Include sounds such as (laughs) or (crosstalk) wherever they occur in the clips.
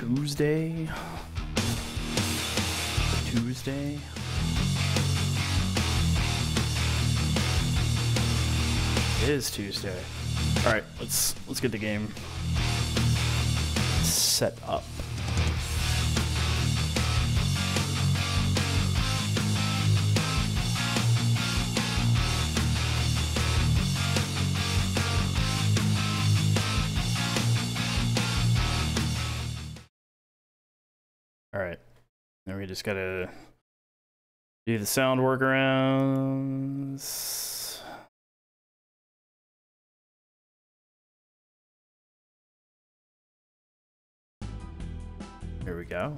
Tuesday? Tuesday? It is Tuesday. All right, let's let's get the game set up. Just gotta do the sound workarounds. There we go.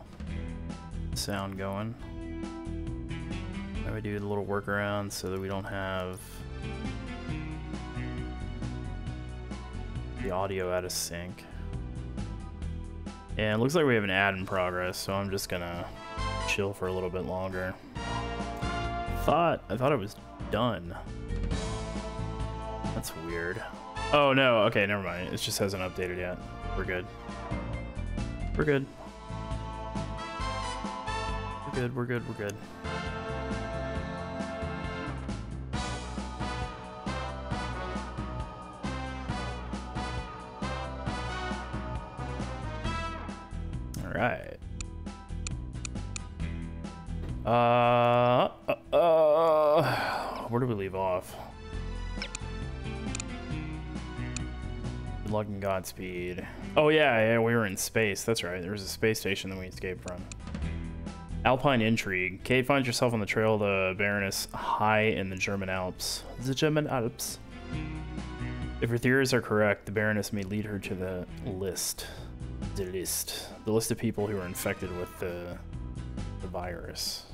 Sound going. Now we do the little workaround so that we don't have the audio out of sync. And it looks like we have an ad in progress, so I'm just gonna chill for a little bit longer. Thought I thought it was done. That's weird. Oh no, okay, never mind. It just hasn't updated yet. We're good. We're good. We're good, we're good, we're good. Alright. Uh, uh, uh, where do we leave off? Good luck and Godspeed. Oh yeah, yeah, we were in space. That's right. There was a space station that we escaped from. Alpine Intrigue. Cate finds yourself on the trail of the Baroness high in the German Alps. The German Alps. If her theories are correct, the Baroness may lead her to the list. The list. The list of people who are infected with the, the virus.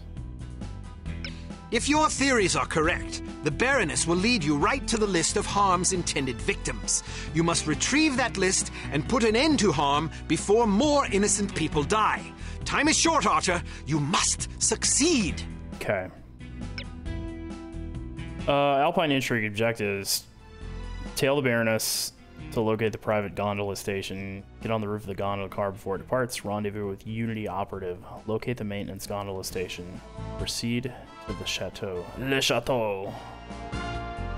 If your theories are correct, the Baroness will lead you right to the list of H.A.R.M.'s intended victims. You must retrieve that list and put an end to harm before more innocent people die. Time is short, Archer. You must succeed. Okay. Uh, Alpine Intrigue objectives tail the Baroness to locate the private gondola station, get on the roof of the gondola car before it departs, rendezvous with Unity Operative, locate the maintenance gondola station, proceed to the chateau. Le chateau!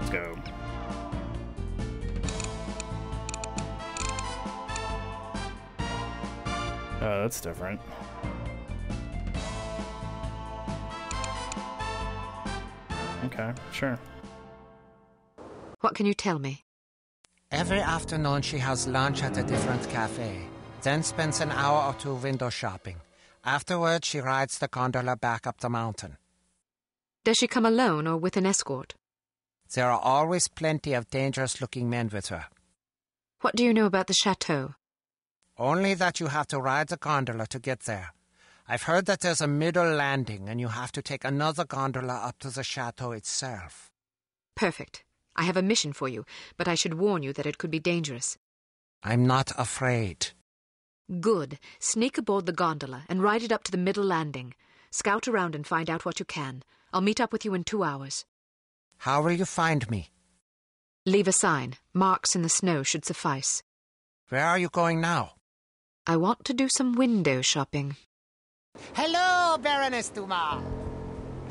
Let's go. Oh, that's different. Okay, sure. What can you tell me? Every afternoon she has lunch at a different cafe, then spends an hour or two window shopping. Afterwards, she rides the gondola back up the mountain. Does she come alone or with an escort? There are always plenty of dangerous looking men with her. What do you know about the chateau? Only that you have to ride the gondola to get there. I've heard that there's a middle landing and you have to take another gondola up to the chateau itself. Perfect. I have a mission for you, but I should warn you that it could be dangerous. I'm not afraid. Good. Sneak aboard the gondola and ride it up to the middle landing. Scout around and find out what you can. I'll meet up with you in two hours. How will you find me? Leave a sign. Marks in the snow should suffice. Where are you going now? I want to do some window shopping. Hello, Baroness Dumas.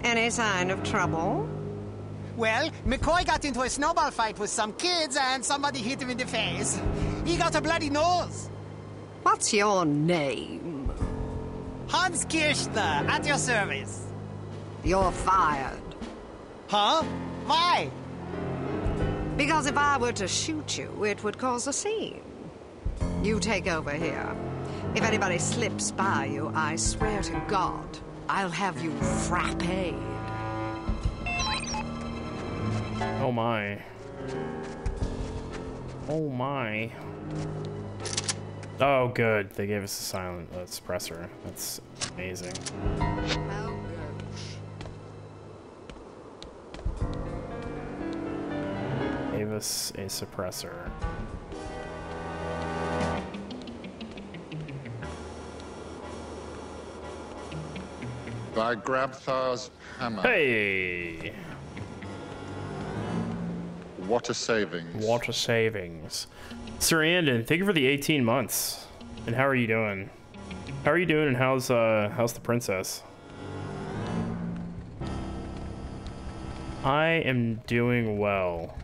Any sign of trouble? Well, McCoy got into a snowball fight with some kids and somebody hit him in the face. He got a bloody nose. What's your name? Hans Kirchner, at your service. You're fired. Huh? Why? Because if I were to shoot you, it would cause a scene. You take over here. If anybody slips by you, I swear to God, I'll have you frapped. Oh my. Oh my. Oh good, they gave us a silent uh, suppressor. That's amazing. Us a suppressor. By Grabthar's hammer. Hey! Water savings. Water savings. Sarandon, thank you for the 18 months. And how are you doing? How are you doing and how's uh how's the princess? I am doing well.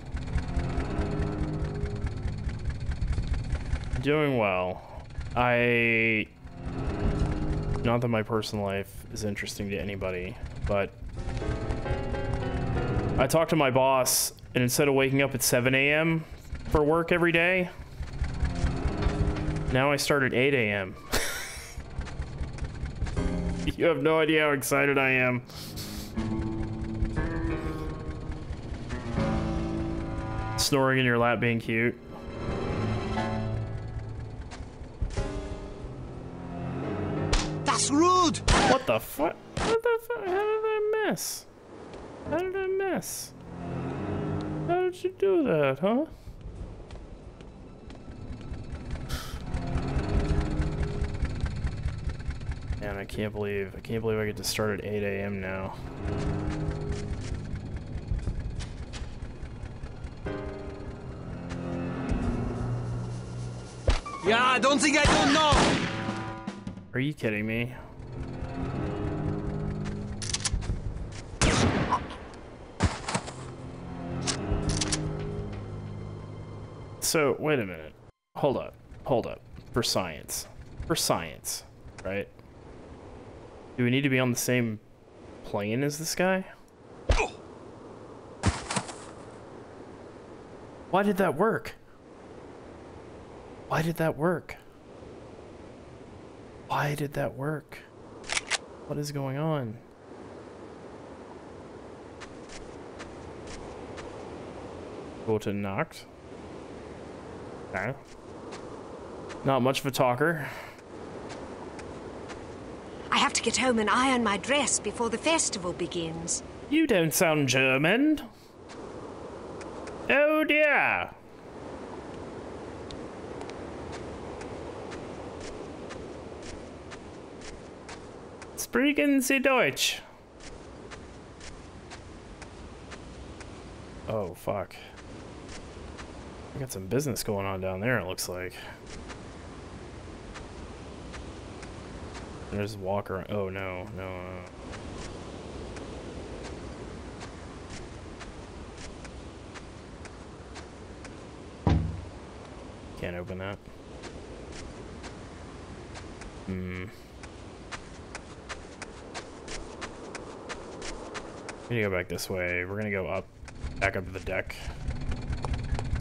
Doing well. I not that my personal life is interesting to anybody, but I talked to my boss and instead of waking up at 7 a.m. for work every day, now I start at 8 a.m. (laughs) you have no idea how excited I am. Snoring in your lap being cute. What the fuck? What the fuck? How did I miss? How did I miss? How did you do that, huh? Man, I can't believe I can't believe I get to start at 8 a.m. now. Yeah, I don't think I don't know! Are you kidding me? So, wait a minute. Hold up. Hold up. For science. For science, right? Do we need to be on the same plane as this guy? Why did that work? Why did that work? Why did that work? What is going on? Go knocked. Okay. Not much of a talker. I have to get home and iron my dress before the festival begins. You don't sound German. Oh dear. Sprechen Sie Deutsch? Oh, fuck. We got some business going on down there, it looks like. There's Walker. Oh, no, no. no. Can't open that. Hmm. We need to go back this way. We're gonna go up, back up to the deck.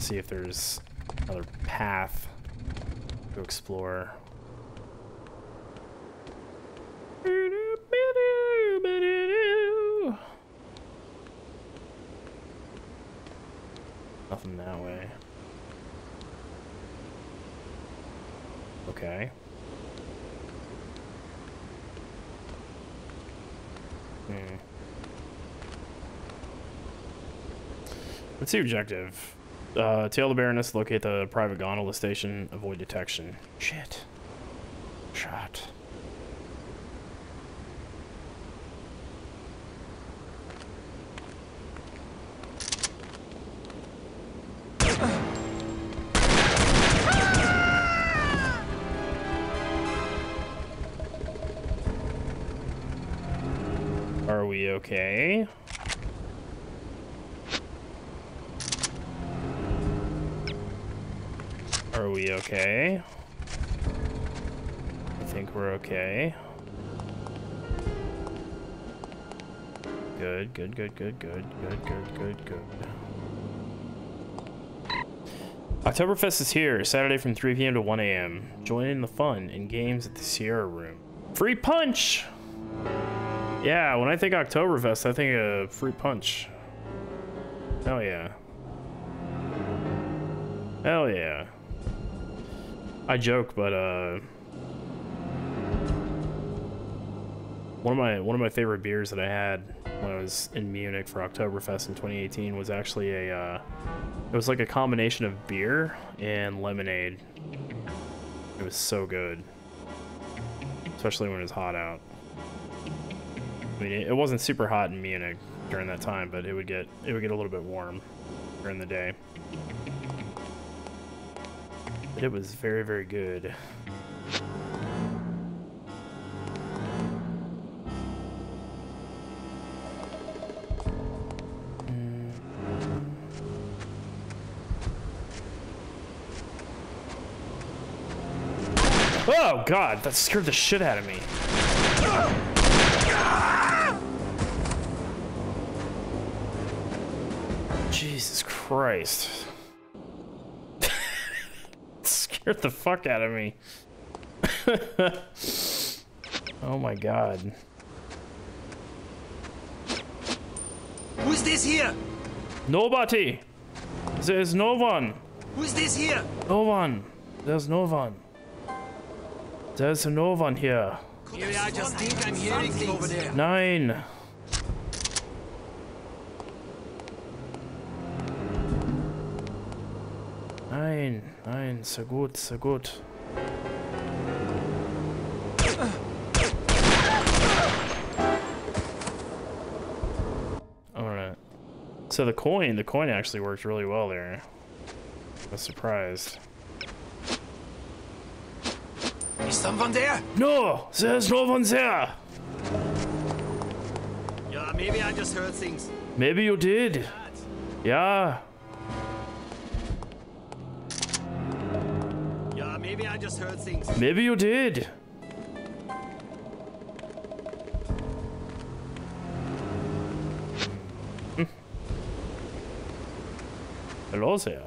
See if there's another path to explore. Nothing that way. Okay. Hmm. What's the objective? Uh, tail the Baroness, locate the private gondola station, avoid detection. Shit. Shot. Are we okay? Are we okay? I think we're okay. Good, good, good, good, good, good, good, good, good. Oktoberfest is here, Saturday from 3 p.m. to 1 a.m. Join in the fun and games at the Sierra Room. Free punch! Yeah, when I think Oktoberfest, I think of free punch. Hell yeah. Hell yeah. I joke, but uh, one of my one of my favorite beers that I had when I was in Munich for Oktoberfest in 2018 was actually a uh, it was like a combination of beer and lemonade. It was so good, especially when it was hot out. I mean, it wasn't super hot in Munich during that time, but it would get it would get a little bit warm during the day but it was very, very good. Oh god, that scared the shit out of me. Jesus Christ scared the fuck out of me. (laughs) oh my god. Who's this here? Nobody! There's no one! Who's this here? No one! There's no one. There's no one here. Maybe I just think I'm hearing things over there. Nine. Nein, nein, so gut, so gut. Alright. So the coin, the coin actually worked really well there. I was surprised. Is someone there? No! There's no one there! Yeah, maybe I just heard things. Maybe you did. Yeah. Just heard things. Maybe you did. Hmm. Hello there.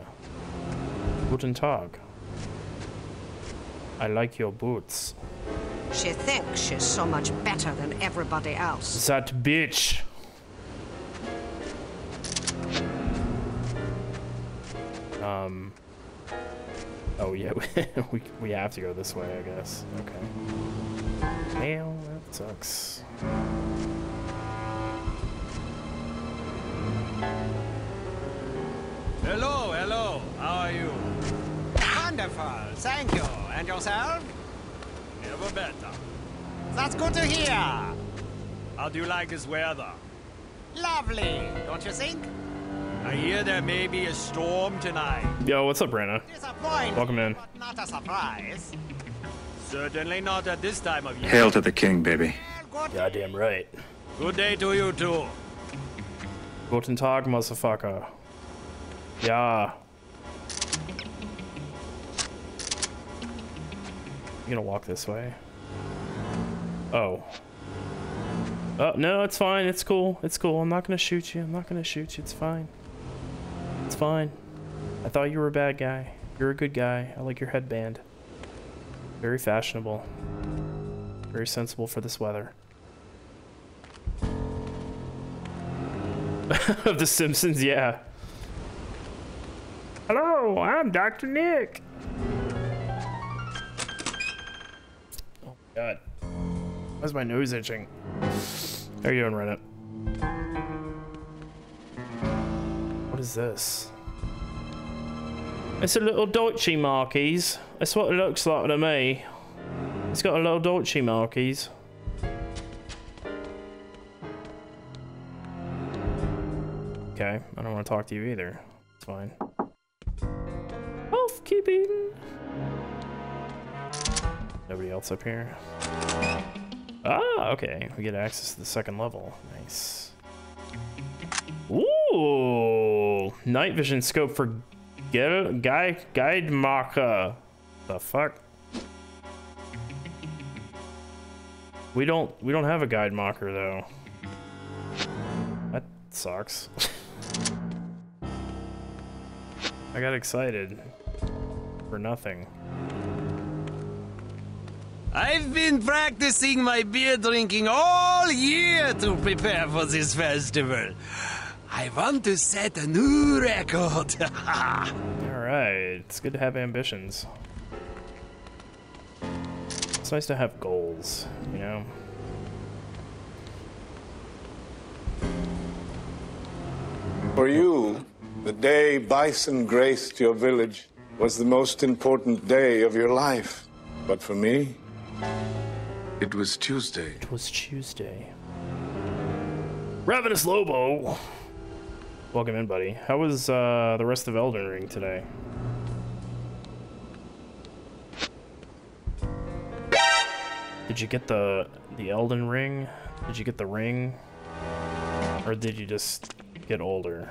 Guten Tag. I like your boots. She thinks she's so much better than everybody else. That bitch. Um. Oh yeah, (laughs) we we have to go this way, I guess. Okay. Damn, that sucks. Hello, hello. How are you? Wonderful, thank you. And yourself? Never better. That's good to hear. How do you like this weather? Lovely, don't you think? I hear there may be a storm tonight. Yo, what's up, Brenna? Welcome in. but not a surprise. Certainly not at this time of year. Hail to the king, baby. Well, good. Goddamn right. Good day to you too. Guten Tag, motherfucker. Yeah. You gonna walk this way? Oh. Oh, no, it's fine. It's cool. It's cool. I'm not gonna shoot you. I'm not gonna shoot you. It's fine. It's fine. I thought you were a bad guy. You're a good guy. I like your headband. Very fashionable. Very sensible for this weather. (laughs) of The Simpsons, yeah. Hello, I'm Dr. Nick. Oh, God. Why's my nose itching? How are you doing, Reddit? What is this? It's a little Deutsche Markies. That's what it looks like to me. It's got a little Deutsche Markies. Okay, I don't want to talk to you either. It's fine. Housekeeping. Nobody else up here. Ah, okay. We get access to the second level. Nice. Night vision scope for get guide guide marker. The fuck? We don't we don't have a guide marker though. That sucks. (laughs) I got excited for nothing. I've been practicing my beer drinking all year to prepare for this festival. I want to set a new record. (laughs) All right, it's good to have ambitions. It's nice to have goals, you know. For you, the day bison graced your village was the most important day of your life. But for me, it was Tuesday. It was Tuesday. Ravenous Lobo. Welcome in, buddy. How was uh, the rest of Elden Ring today? Did you get the the Elden Ring? Did you get the ring? Or did you just get older?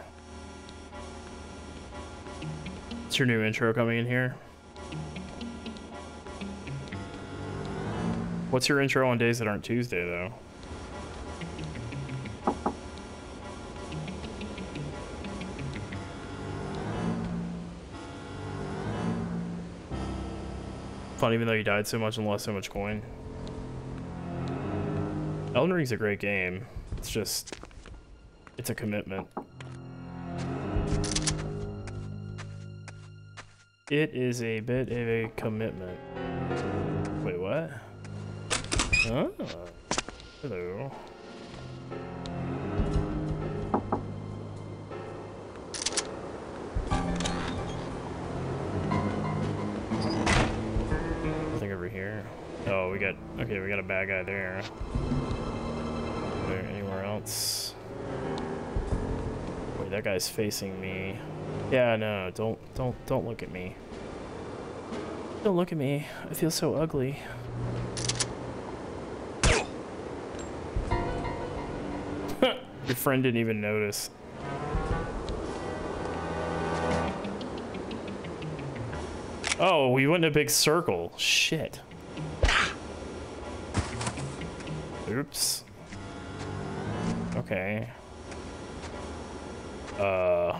It's your new intro coming in here. What's your intro on days that aren't Tuesday, though? Fun, even though you died so much and lost so much coin. Elden Ring's a great game. It's just, it's a commitment. It is a bit of a commitment. Wait, what? Oh. Hello. We got... Okay, we got a bad guy there anywhere else? Wait, that guy's facing me. Yeah, no, don't, don't, don't look at me. Don't look at me. I feel so ugly. (laughs) Your friend didn't even notice. Oh, we went in a big circle. Shit. Oops. Okay. Uh.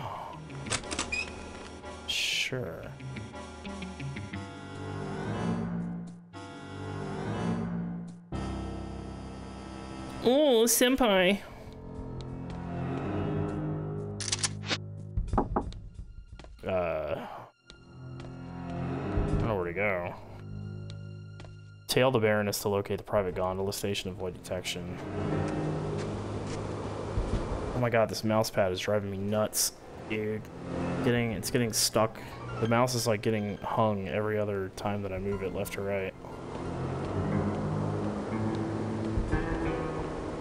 Sure. Oh, senpai. Tail the Baroness to locate the private gondola station, avoid detection. Oh my god, this mouse pad is driving me nuts, dude. Getting, it's getting stuck. The mouse is like getting hung every other time that I move it left or right.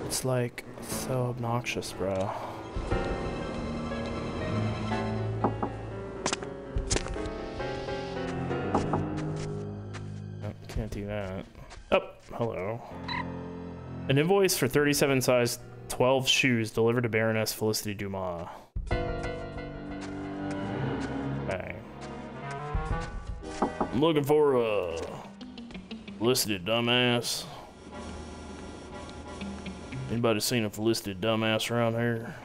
It's like so obnoxious, bro. Do that. Oh, hello. An invoice for 37 size 12 shoes delivered to Baroness Felicity Dumas. Okay. I'm looking for a listed dumbass. Anybody seen a Felicity dumbass around here?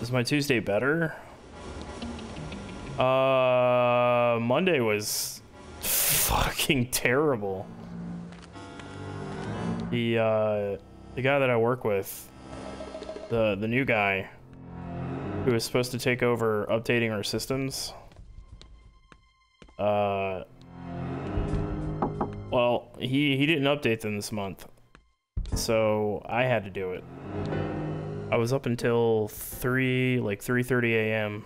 Is my Tuesday better? Uh, Monday was fucking terrible. The uh, the guy that I work with, the the new guy, who was supposed to take over updating our systems. Uh, well, he he didn't update them this month, so I had to do it. I was up until three, like 3:30 a.m.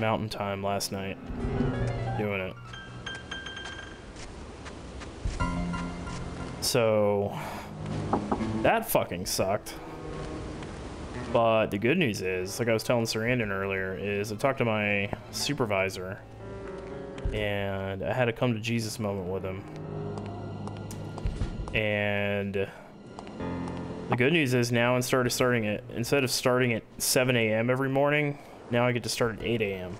Mountain Time last night, doing it. So that fucking sucked. But the good news is, like I was telling Sarandon earlier, is I talked to my supervisor and I had a come to Jesus moment with him. And the good news is now instead of starting at instead of starting at 7 a.m. every morning, now I get to start at 8 a.m.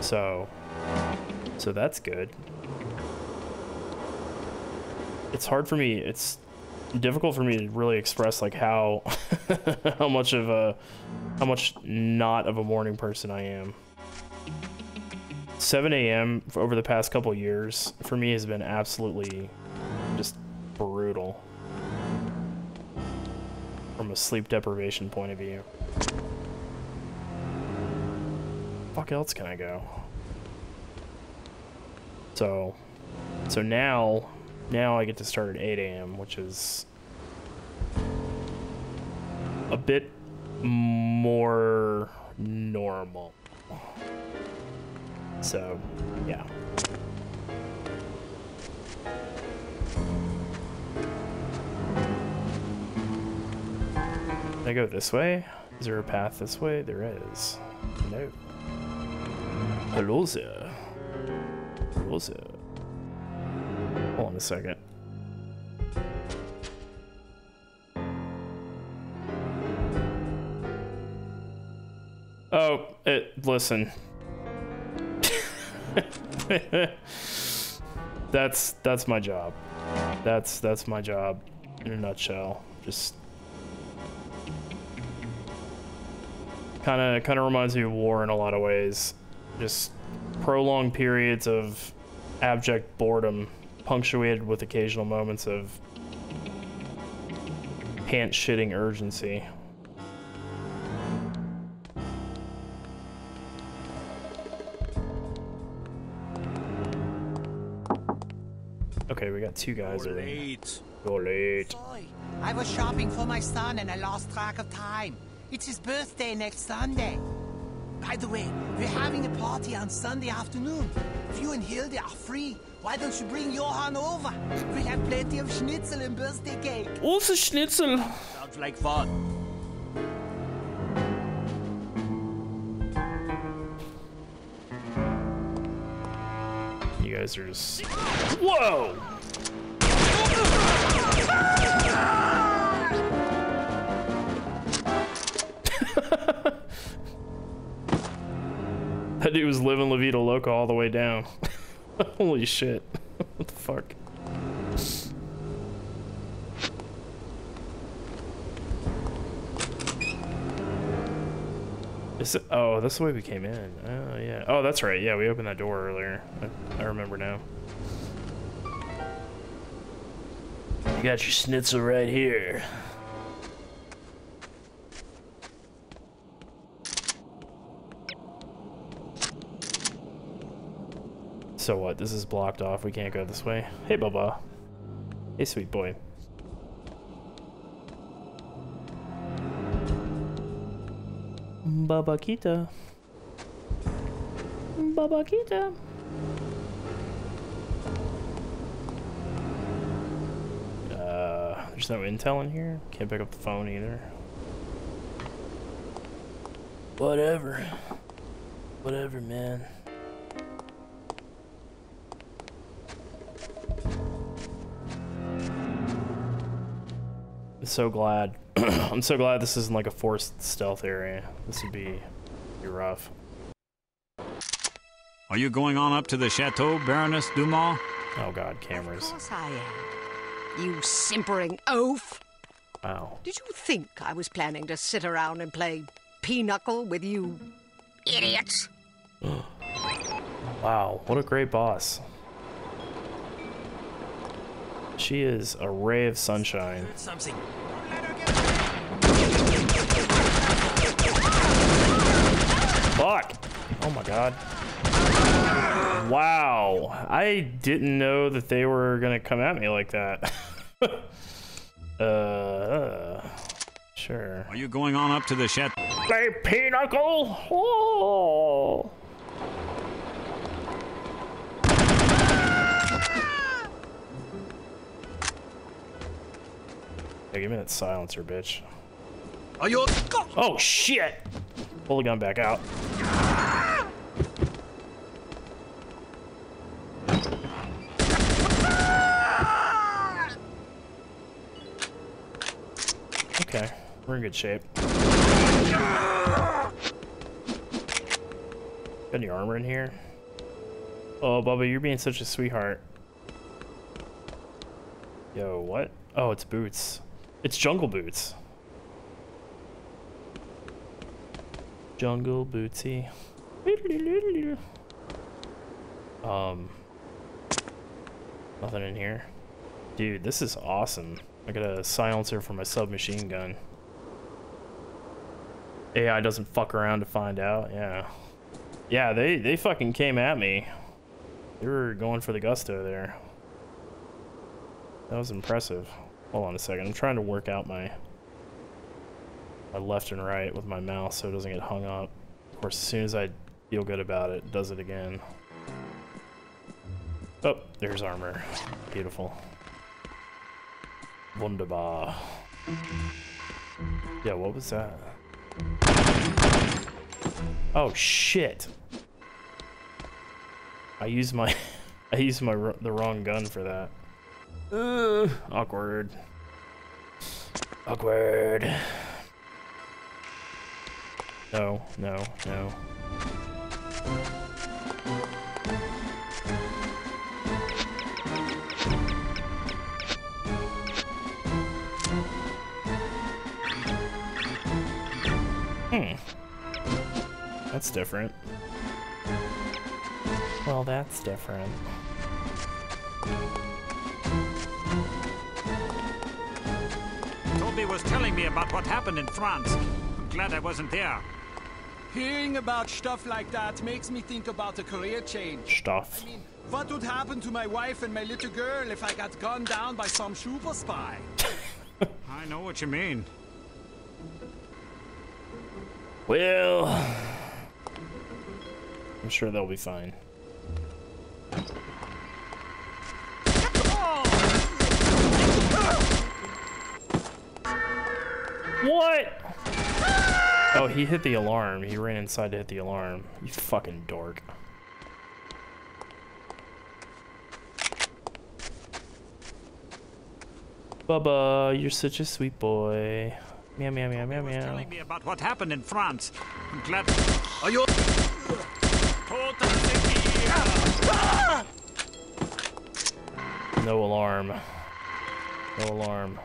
So, so that's good. It's hard for me. It's difficult for me to really express like how (laughs) how much of a how much not of a morning person I am. 7 a.m. over the past couple years for me has been absolutely a sleep deprivation point of view. Fuck else can I go? So, so now, now I get to start at 8 a.m., which is a bit more normal. So, yeah. I go this way? Is there a path this way? There is. No. Hello there. Hello there. Hold on a second. Oh, it, listen. (laughs) that's that's my job. That's that's my job in a nutshell. Just kind of kind of reminds me of war in a lot of ways. Just prolonged periods of abject boredom, punctuated with occasional moments of pants shitting urgency. Okay, we got two guys. You're late. You're late. I was shopping for my son and I lost track of time. It's his birthday next Sunday. By the way, we're having a party on Sunday afternoon. If you and Hilde are free, why don't you bring Johann over? We have plenty of schnitzel and birthday cake. Also schnitzel. Sounds like fun. You guys are just. Whoa! That dude was living La Vida Loca all the way down. (laughs) Holy shit. (laughs) what the fuck? Is it, oh, that's the way we came in. Oh, yeah. Oh, that's right. Yeah, we opened that door earlier. I, I remember now. You got your schnitzel right here. So what? This is blocked off. We can't go this way. Hey, Bubba. Hey, sweet boy. Babakita. Babakita. Uh, there's no intel in here. Can't pick up the phone either. Whatever. Whatever, man. I'm so glad. (clears throat) I'm so glad this isn't like a forced stealth area. This would be, be rough. Are you going on up to the chateau, Baroness Dumas? Oh god, cameras. Of course I am. You simpering oaf. Wow. Did you think I was planning to sit around and play pinochle with you idiots? (gasps) Wow, what a great boss. She is a ray of sunshine. Fuck! Oh my god. Wow. I didn't know that they were gonna come at me like that. (laughs) uh, sure. Are you going on up to the shed? Play pinochle! Oh. Hey, give me that silencer, bitch. Are you? Oh shit! Pull the gun back out. Okay, we're in good shape. Got any armor in here? Oh, Bubba, you're being such a sweetheart. Yo, what? Oh, it's boots. It's jungle boots. Jungle bootsy. Um, nothing in here. Dude, this is awesome. I got a silencer for my submachine gun. AI doesn't fuck around to find out. Yeah. Yeah, they, they fucking came at me. They were going for the gusto there. That was impressive. Hold on a second. I'm trying to work out my my left and right with my mouse so it doesn't get hung up. Of course, as soon as I feel good about it, it does it again. Oh, there's armor. Beautiful. Wunderbar. Yeah, what was that? Oh shit! I used my (laughs) I used my the wrong gun for that. Uh, awkward. Awkward. No, no, no. Hmm. That's different. Well, that's different. Toby was telling me about what happened in France. I'm glad I wasn't there. Hearing about stuff like that makes me think about a career change. Stuff. I mean, what would happen to my wife and my little girl if I got gunned down by some super spy? (laughs) I know what you mean. Well, I'm sure they'll be fine. What? Oh, he hit the alarm. He ran inside to hit the alarm. You fucking dork. Bubba, you're such a sweet boy. Meow, meow, meow, meow, meow. Telling me about what happened in France. I'm glad. Are you? No alarm. No alarm.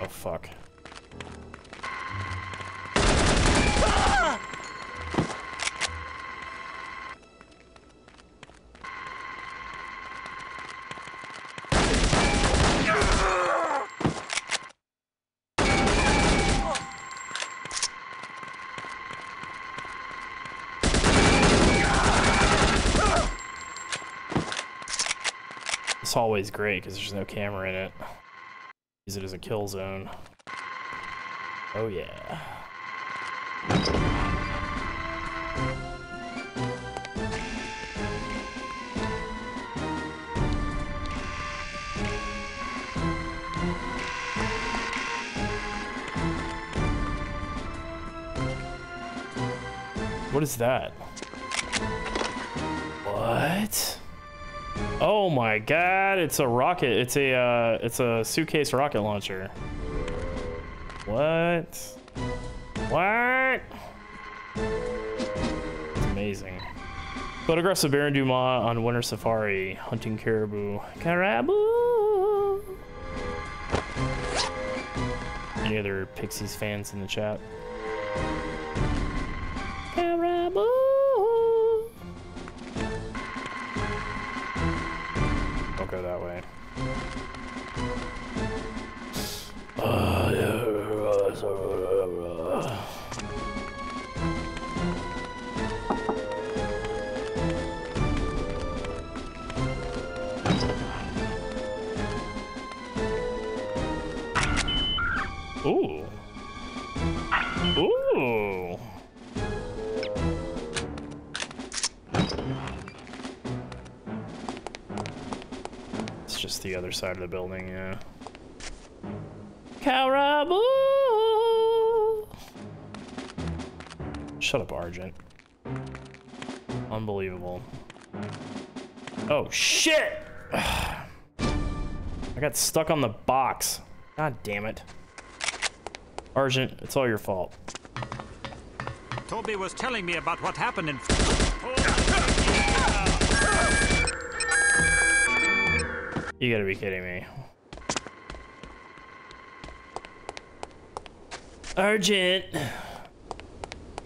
Oh, fuck. This hallway's great because there's no camera in it. Use it as a kill zone. Oh yeah. What is that? What? Oh my god, it's a rocket. It's a uh, it's a suitcase rocket launcher. What? What? It's amazing. Photographs of Baron Dumas on winter safari, hunting caribou. Caribou! Any other Pixies fans in the chat? Side of the building, yeah. Caribou! Shut up, Argent. Unbelievable. Oh, shit! (sighs) I got stuck on the box. God damn it. Argent, it's all your fault. Toby was telling me about what happened in. (laughs) You gotta be kidding me. Argent!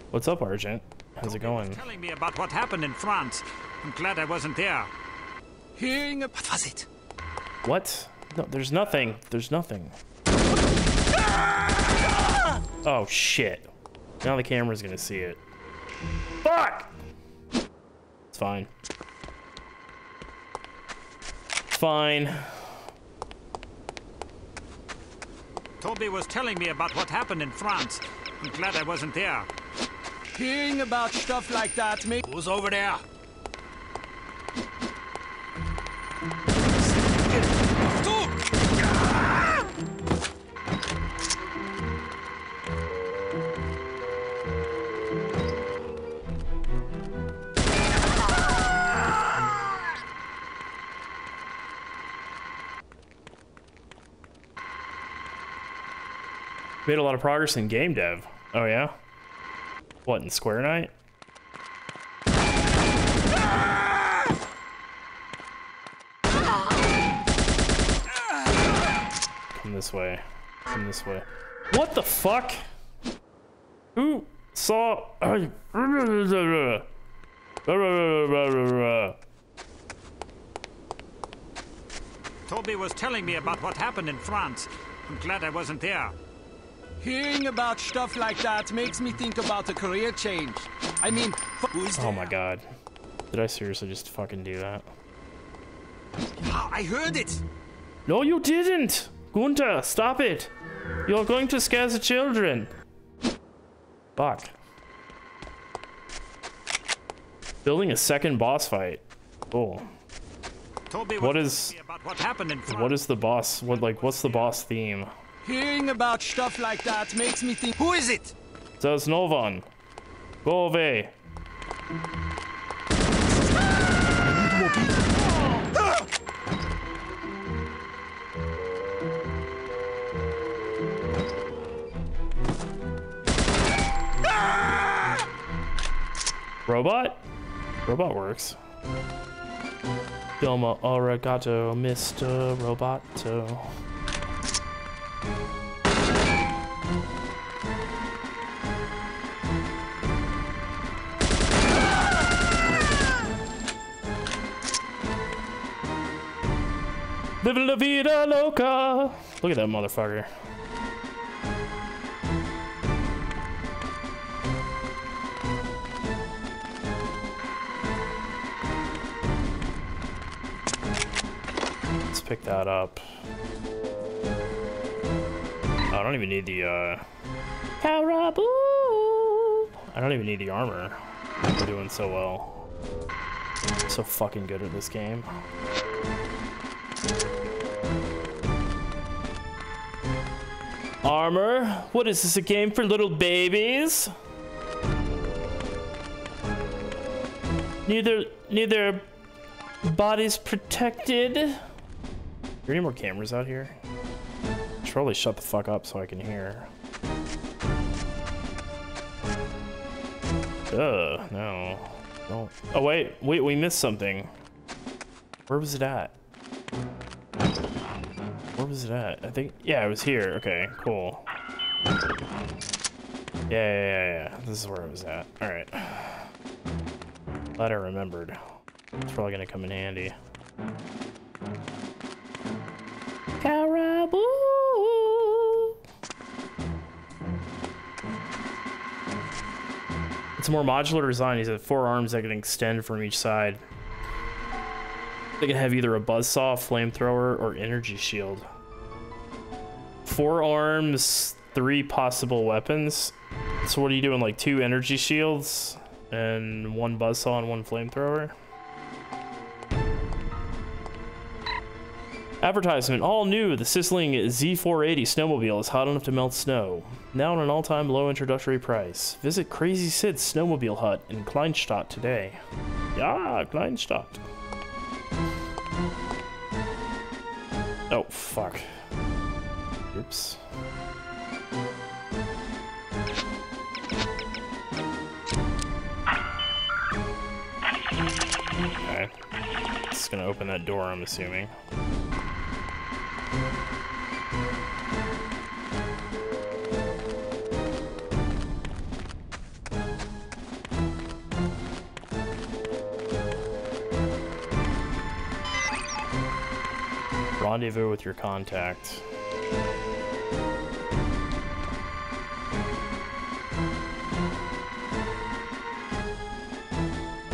What's up, Argent? How's it going? Telling me about what happened in France. I'm glad I wasn't there. Hearing a... What was it? What? No, there's nothing. There's nothing. Oh, shit. Now the camera's gonna see it. Fuck! It's fine. It's fine. Toby was telling me about what happened in France. I'm glad I wasn't there. Hearing about stuff like that make... Who's over there? Made a lot of progress in game dev. Oh, yeah? What, in Square Night? Come this way. Come this way. What the fuck? Who? Saw. Toby was telling me about what happened in France. I'm glad I wasn't there. Hearing about stuff like that makes me think about a career change. I mean, Oh my god. Did I seriously just fucking do that? I heard it. No, you didn't! Gunter, stop it! You're going to scare the children! Fuck. Building a second boss fight. Oh. Toby What is what happened in France. what is the boss what like what's the boss theme? Hearing about stuff like that makes me think. Who is it? There's no one. Go away. Robot? Robot works. Domo arigato, Mr. Roboto. Living la vida loca. Look at that motherfucker. Let's pick that up. I don't even need the, uh... Caribou! I don't even need the armor. We're doing so well. So fucking good at this game. Armor? What is this, a game for little babies? Neither, neither body's protected. Are there any more cameras out here? Should probably shut the fuck up so I can hear. Ugh, no. Don't. Oh wait, wait, we missed something. Where was it at? Where was it at? I think, yeah, it was here. Okay, cool. Yeah, yeah, yeah, yeah. This is where it was at. All right. Glad I remembered. It's probably gonna come in handy. Caribou! It's a more modular design. He's got four arms that can extend from each side. They can have either a buzzsaw, flamethrower, or energy shield. Four arms, three possible weapons. So what are you doing? Like two energy shields and one buzzsaw and one flamethrower? Advertisement, all new, the sizzling Z480 snowmobile is hot enough to melt snow. Now at an all-time low introductory price. Visit Crazy Sid's Snowmobile Hut in Kleinstadt today. Yeah, Kleinstadt. Oh, fuck. Oops. Okay. It's gonna open that door, I'm assuming. Rendezvous with your contact.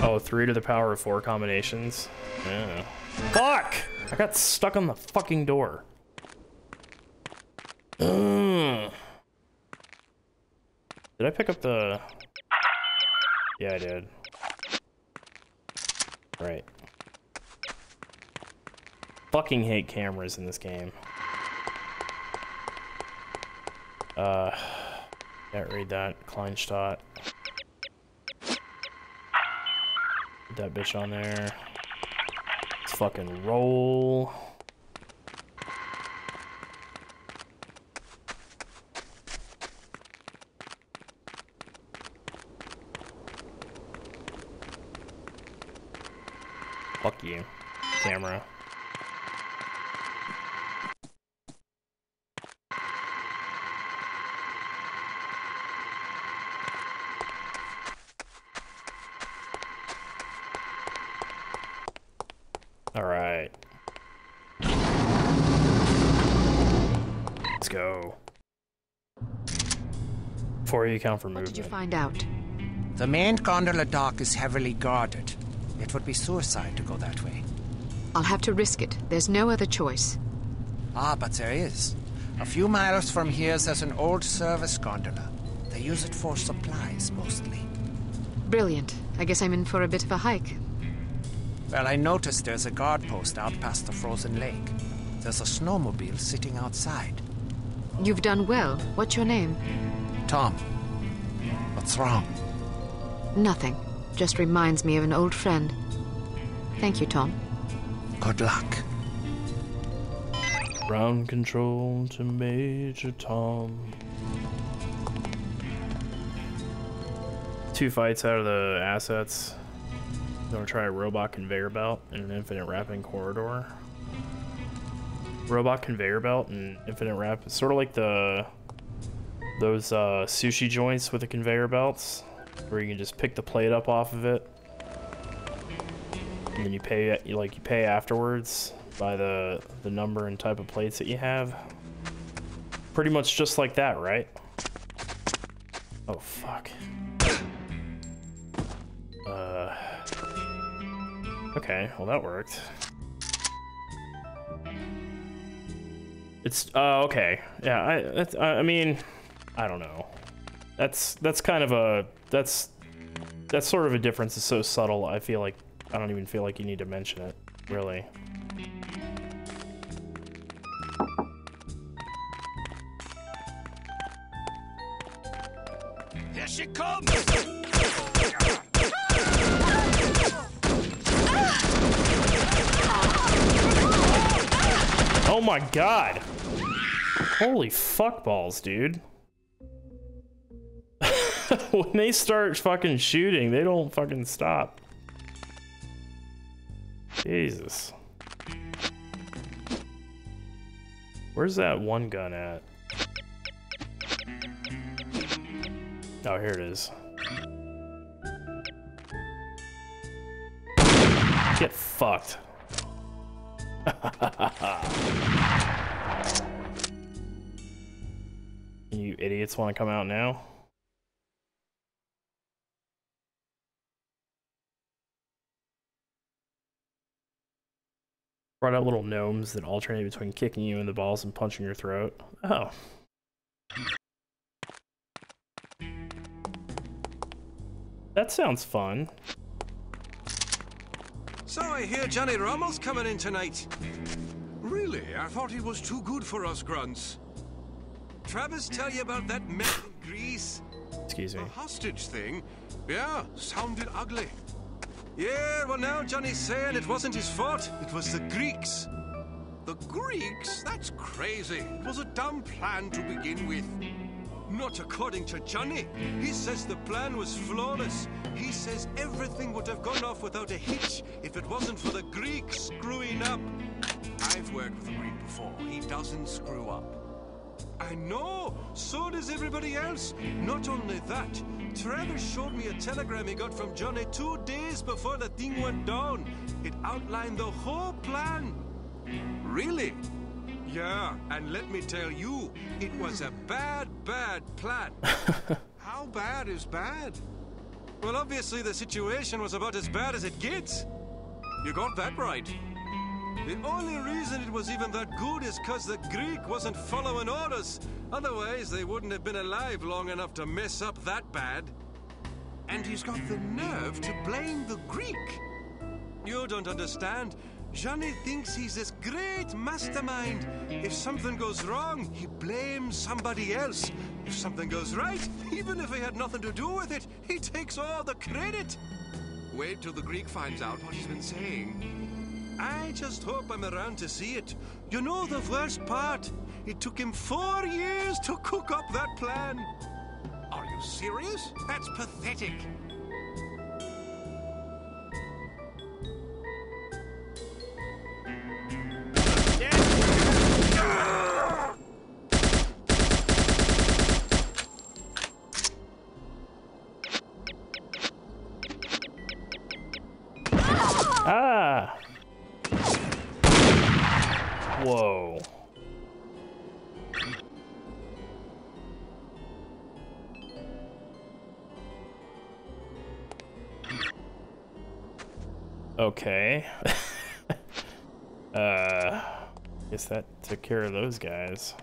Oh, three to the power of four combinations. Yeah. Fuck! I got stuck on the fucking door. Ugh. Did I pick up the... Yeah, I did. Right. Fucking hate cameras in this game. Uh, can't read that. Kleinstadt. Put that bitch on there. Let's fucking roll. Fuck you, camera. All right. Let's go. Before you count for What movement. did you find out? The main gondola dock is heavily guarded. It would be suicide to go that way. I'll have to risk it. There's no other choice. Ah, but there is. A few miles from here, there's an old service gondola. They use it for supplies mostly. Brilliant. I guess I'm in for a bit of a hike. Well, I noticed there's a guard post out past the frozen lake. There's a snowmobile sitting outside. You've done well. What's your name? Tom, what's wrong? Nothing. Just reminds me of an old friend. Thank you, Tom. Good luck. Ground control to Major Tom. Two fights out of the assets. I'm gonna try a robot conveyor belt and an infinite wrapping corridor. Robot conveyor belt and infinite wrap. It's sort of like the those uh, sushi joints with the conveyor belts, where you can just pick the plate up off of it, and then you pay you like you pay afterwards by the the number and type of plates that you have. Pretty much just like that, right? Oh fuck. Uh. Okay, well that worked. It's uh okay. Yeah, I I I mean, I don't know. That's that's kind of a that's that's sort of a difference. It's so subtle. I feel like I don't even feel like you need to mention it, really. Here she comes! Oh my god! Holy fuck balls, dude. (laughs) when they start fucking shooting, they don't fucking stop. Jesus. Where's that one gun at? Oh, here it is. Get fucked. (laughs) you idiots want to come out now? Brought out little gnomes that alternate between kicking you in the balls and punching your throat. Oh. That sounds fun. So I hear Johnny Rommel's coming in tonight. Really? I thought he was too good for us grunts. Travis tell you about that man in Greece? Excuse me. The hostage thing? Yeah, sounded ugly. Yeah, well now Johnny's saying it wasn't his fault. It was the Greeks. The Greeks? That's crazy. It was a dumb plan to begin with. Not according to Johnny. He says the plan was flawless. He says everything would have gone off without a hitch if it wasn't for the Greeks screwing up. I've worked with a Greek before. He doesn't screw up. I know. So does everybody else. Not only that, Travis showed me a telegram he got from Johnny two days before the thing went down. It outlined the whole plan. Really? Yeah, and let me tell you, it was a bad, bad plan. (laughs) How bad is bad? Well, obviously the situation was about as bad as it gets. You got that right. The only reason it was even that good is because the Greek wasn't following orders. Otherwise, they wouldn't have been alive long enough to mess up that bad. And he's got the nerve to blame the Greek. You don't understand. Johnny thinks he's this great mastermind. If something goes wrong, he blames somebody else. If something goes right, even if he had nothing to do with it, he takes all the credit. Wait till the Greek finds out what he's been saying. I just hope I'm around to see it. You know the worst part? It took him four years to cook up that plan. Are you serious? That's pathetic. Ah! Whoa. Okay. (laughs) uh, guess that took care of those guys.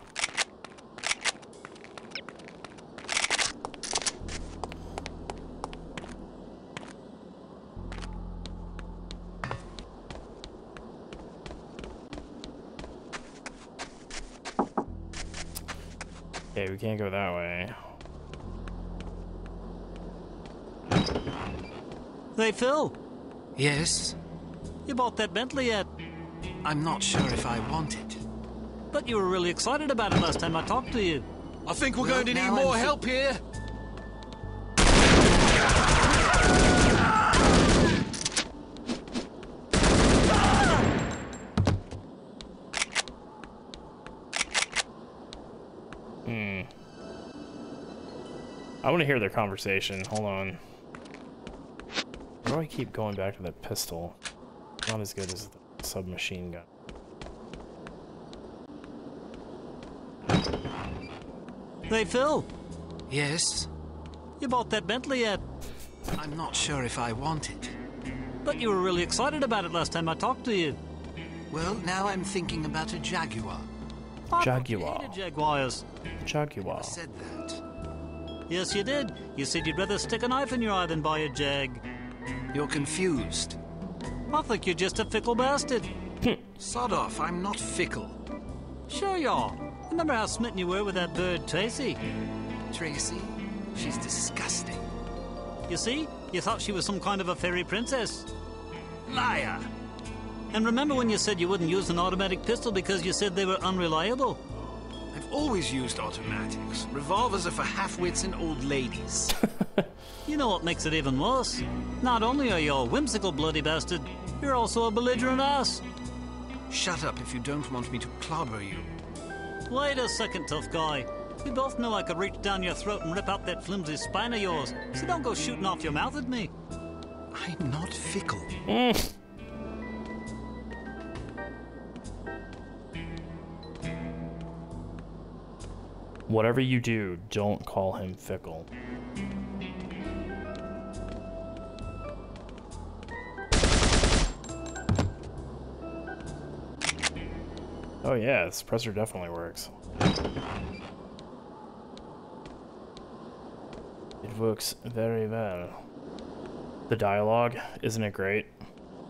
Okay, we can't go that way. Hey, Phil. Yes? You bought that Bentley yet? I'm not sure if I want it. But you were really excited about it last time I talked to you. I think we're Well, going to need now I'm more help here. Hmm. I want to hear their conversation. Hold on. Why do I keep going back to that pistol? Not as good as the submachine gun. Hey, Phil. Yes? You bought that Bentley yet? I'm not sure if I want it. But you were really excited about it last time I talked to you. Well, now I'm thinking about a Jaguar. I thought you Jaguar. hated Jaguars. Jaguar. Said that. Yes, you did. You said you'd rather stick a knife in your eye than buy a Jag. You're confused. I think you're just a fickle bastard. Hmm. Sod off, I'm not fickle. Sure you are. Remember how smitten you were with that bird, Tracy? Tracy, she's disgusting. You see? You thought she was some kind of a fairy princess. Liar! And remember when you said you wouldn't use an automatic pistol because you said they were unreliable? I've always used automatics. Revolvers are for half-wits and old ladies. (laughs) You know what makes it even worse? Not only are you a whimsical bloody bastard, you're also a belligerent ass. Shut up if you don't want me to clobber you. Wait a second, tough guy. We both know I could reach down your throat and rip out that flimsy spine of yours, so don't go shooting off your mouth at me. I'm not fickle. Mm. Whatever you do, don't call him fickle. Oh yeah, this suppressor definitely works. It works very well. The dialogue, isn't it great?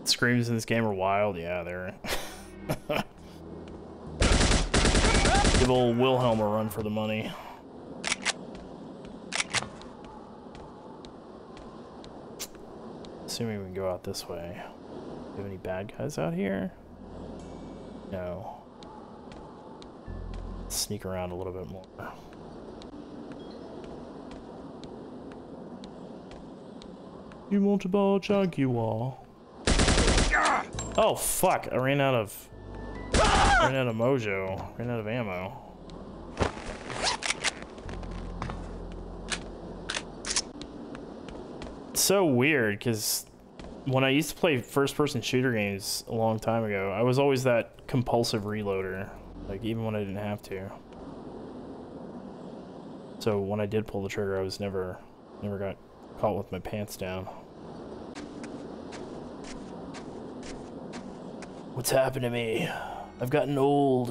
Screams in this game are wild, yeah, they're... (laughs) Give old Wilhelm a run for the money. Assuming we can go out this way. Do we have any bad guys out here? No. Sneak around a little bit more. You want to buy a Jaguar? Oh fuck! I ran out of ran out of mojo. Ran out of ammo. It's so weird because when I used to play first-person shooter games a long time ago, I was always that compulsive reloader. Like even when I didn't have to. So when I did pull the trigger, I was never, never got caught with my pants down. What's happened to me? I've gotten old.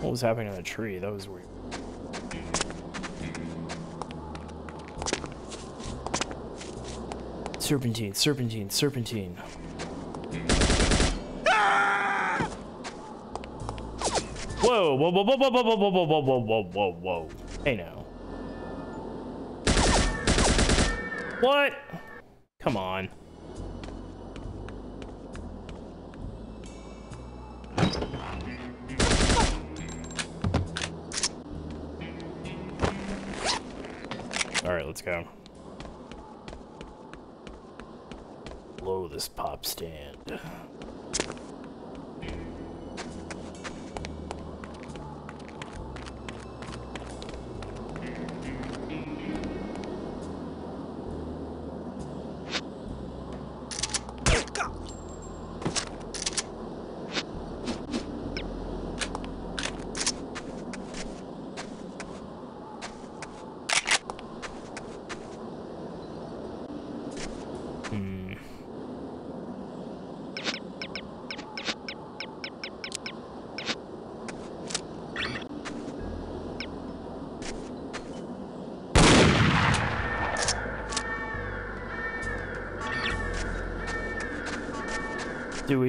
What was happening in the tree? That was weird. Serpentine, serpentine, serpentine. Whoa, whoa, whoa, whoa, whoa, whoa, whoa, whoa, whoa, whoa, whoa, whoa. Hey now. What? Come on. Let's go. Blow this pop stand.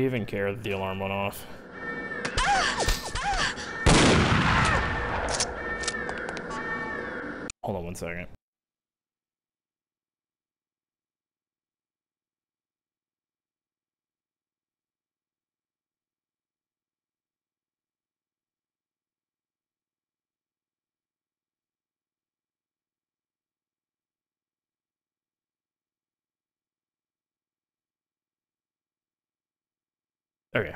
Even care that the alarm went off? Hold on one second. Okay.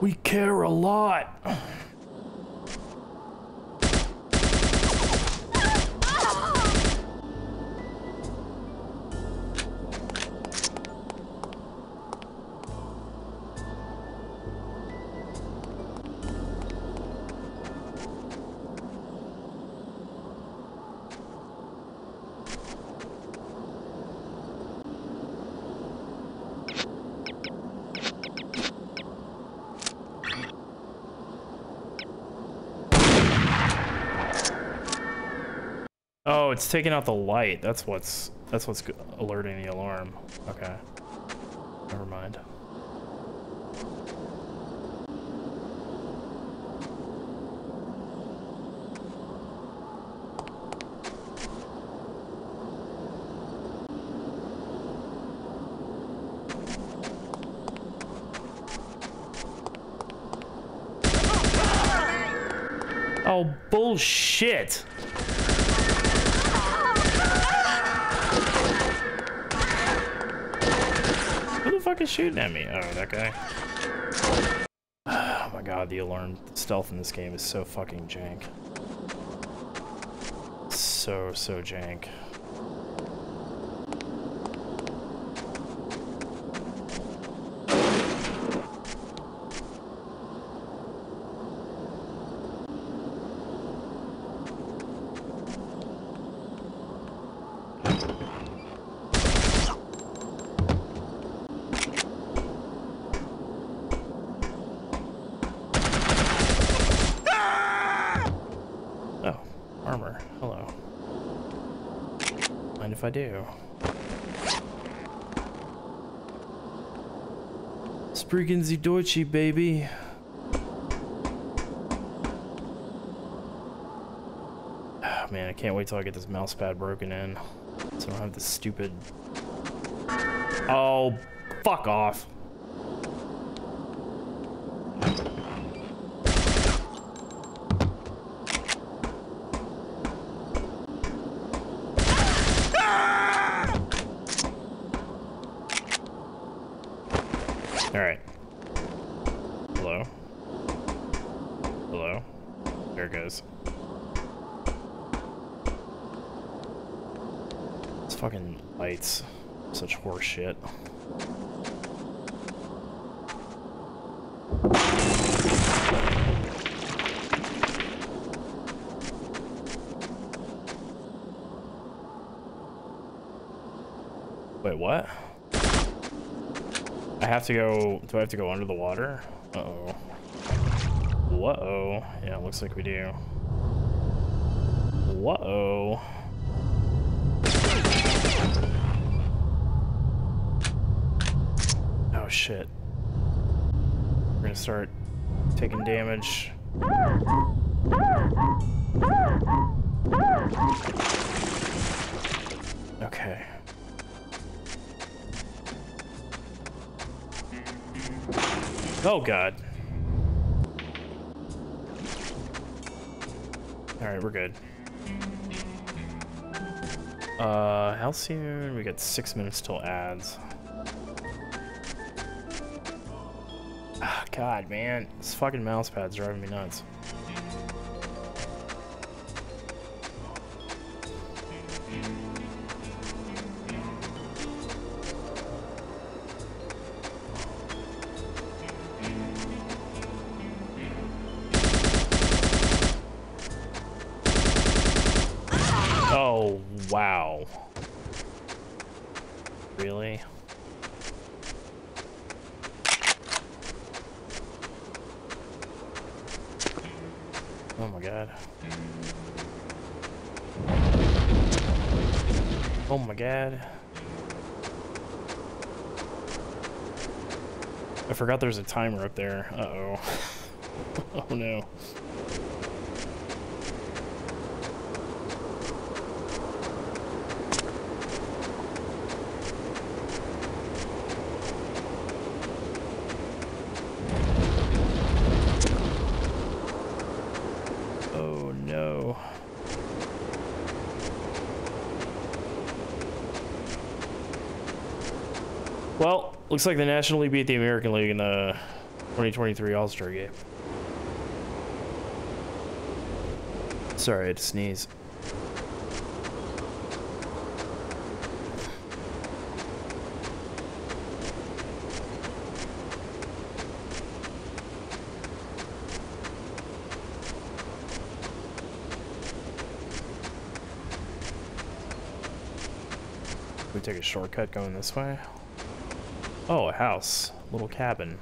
We care a lot. It's taking out the light. That's what's that's what's alerting the alarm. Okay. Never mind. Oh, bullshit. Fuck is shooting at me? Oh, that guy. (sighs) Oh my god, the alarm stealth in this game is so fucking jank. So, so jank. I do. Sprigen Sie Deutsche, baby. Oh, man, I can't wait till I get this mouse pad broken in. So I don't have this stupid... Oh, fuck off. shit. Wait, what? I have to go... Do I have to go under the water? Uh-oh. Whoa. Yeah, looks like we do. Whoa. Oh shit. We're gonna start taking damage. Okay. Oh god. Alright, we're good. Uh, soon? We got six minutes till ads. Ah, god, man. This fucking mouse pad's driving me nuts. I forgot there's a timer up there. Uh-oh. (laughs) oh no. Oh no. Well, looks like the National League beat the American League in the 2023 All-Star game. Sorry, I had to sneeze. We take a shortcut going this way. Oh, a house. Little cabin.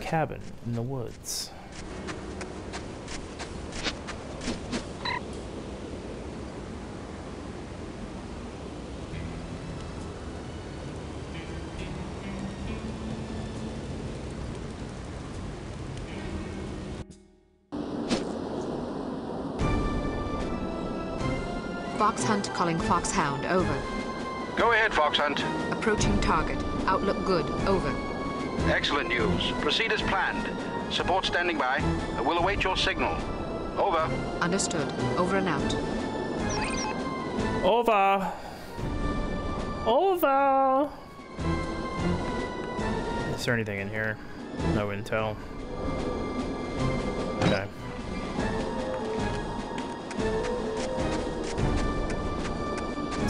Cabin in the woods. Fox Hunt calling Fox Hound, over. Go ahead, Fox Hunt. Approaching target. Outlook good, over. Excellent news. Proceed as planned. Support standing by. We'll await your signal. Over. Understood. Over and out. Over. Over. Is there anything in here? No intel.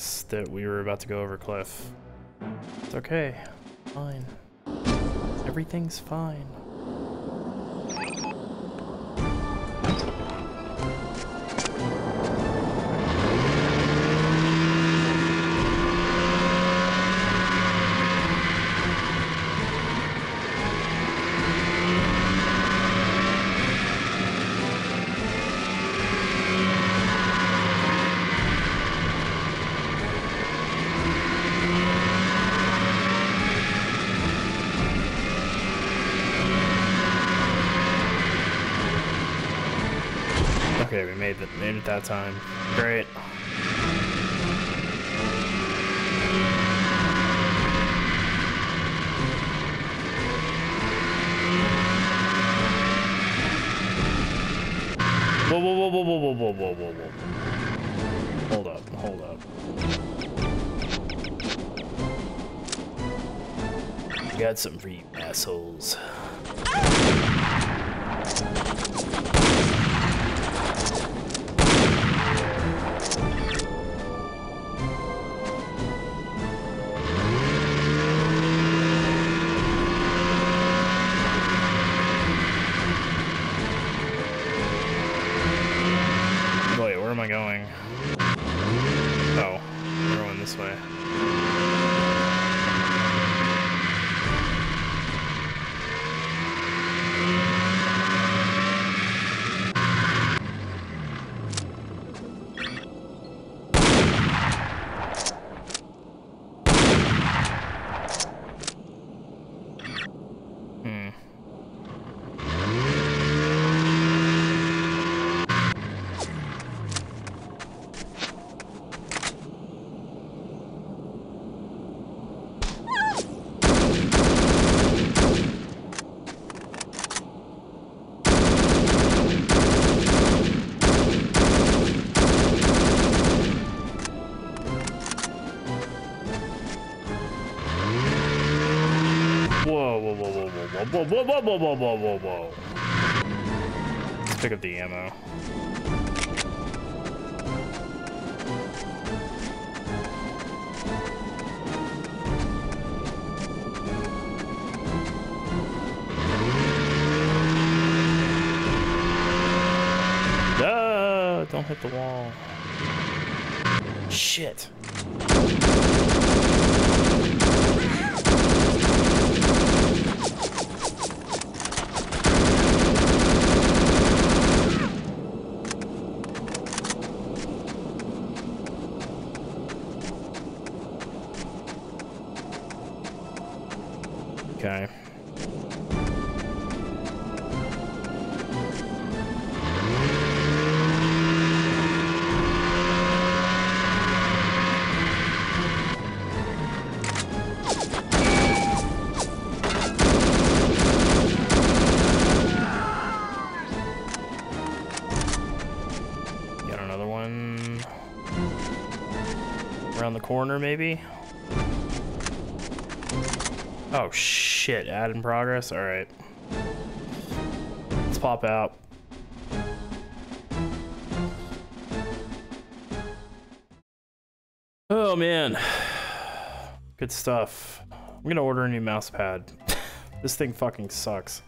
realize that we were about to go over cliff. It's okay. Fine. Everything's fine. That time. Whoa, whoa, whoa, whoa, whoa, whoa, whoa, whoa. Pick up the ammo. Ah, don't hit the wall. Shit. Shit, add in progress? Alright. Let's pop out. Oh man. (sighs) Good stuff. I'm gonna order a new mouse pad. (laughs) this thing fucking sucks.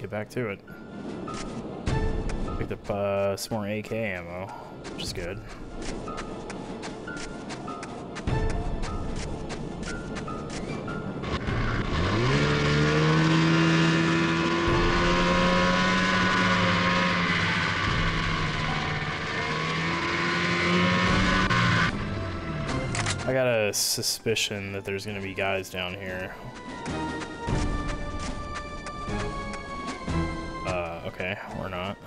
get back to it. Picked up uh, some more AK ammo, which is good. I got a suspicion that there's gonna be guys down here. Okay, or not.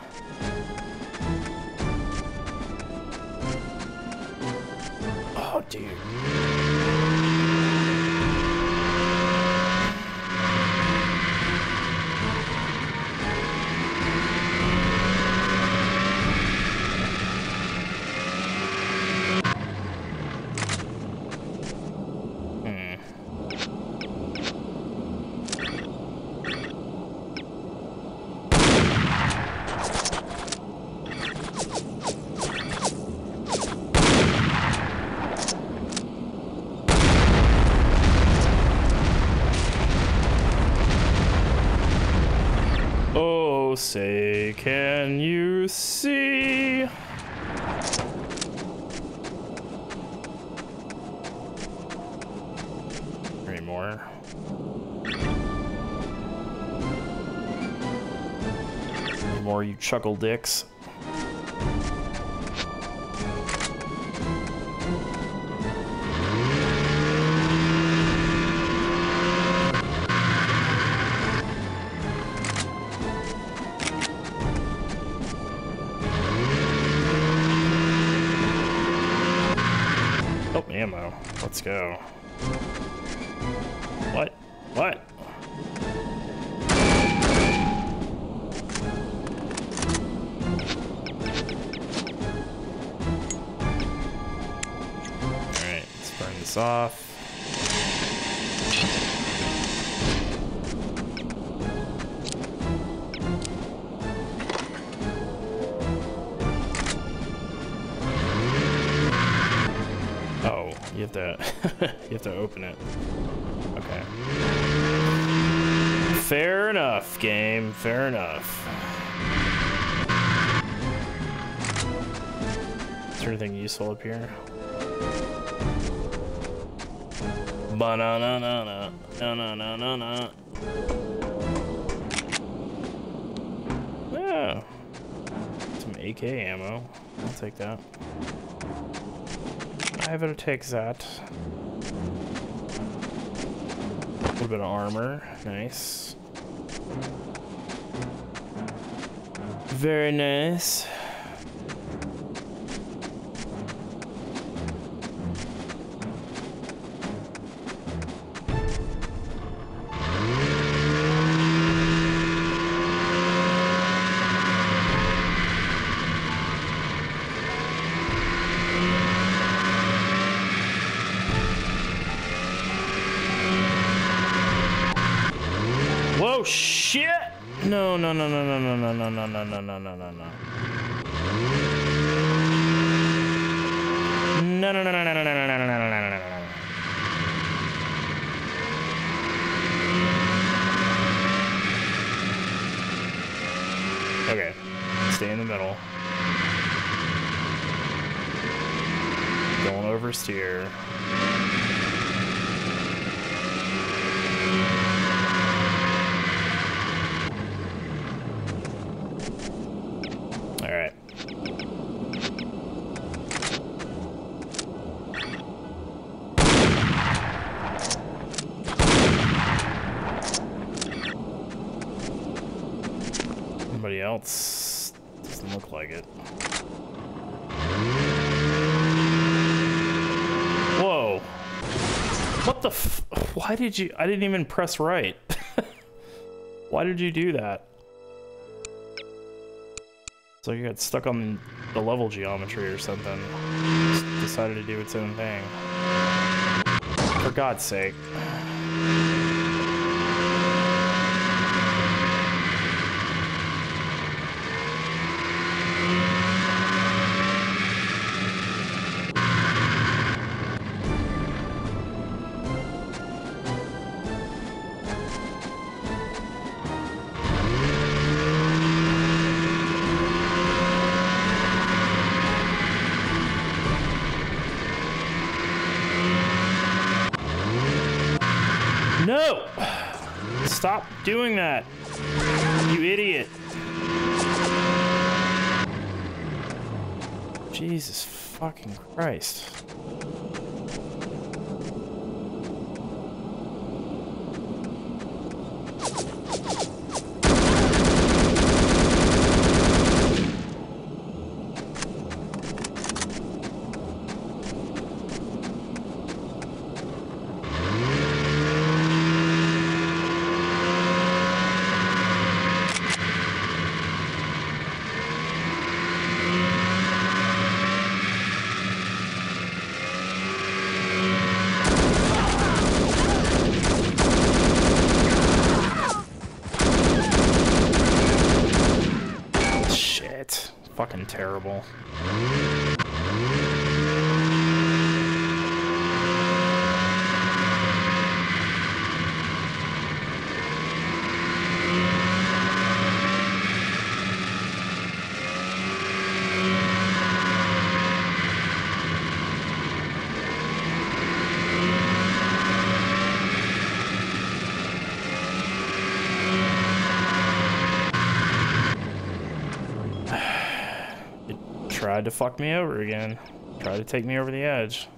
Chuckle dicks? Oh, ammo. Let's go. Have to (laughs) you have to open it. Okay. Fair enough, game. Fair enough. Is there anything useful up here? Banana na na na na na na. Yeah. Some AK ammo. I'll take that. I will take that. A little bit of armor. Nice. Very nice. What the f- Why did you- I didn't even press right. (laughs) Why did you do that? So you got stuck on the level geometry or something. Just decided to do its own thing. For God's sake. Doing that! You idiot! Jesus fucking Christ. Fucking terrible. It tried to fuck me over again. Tried to take me over the edge.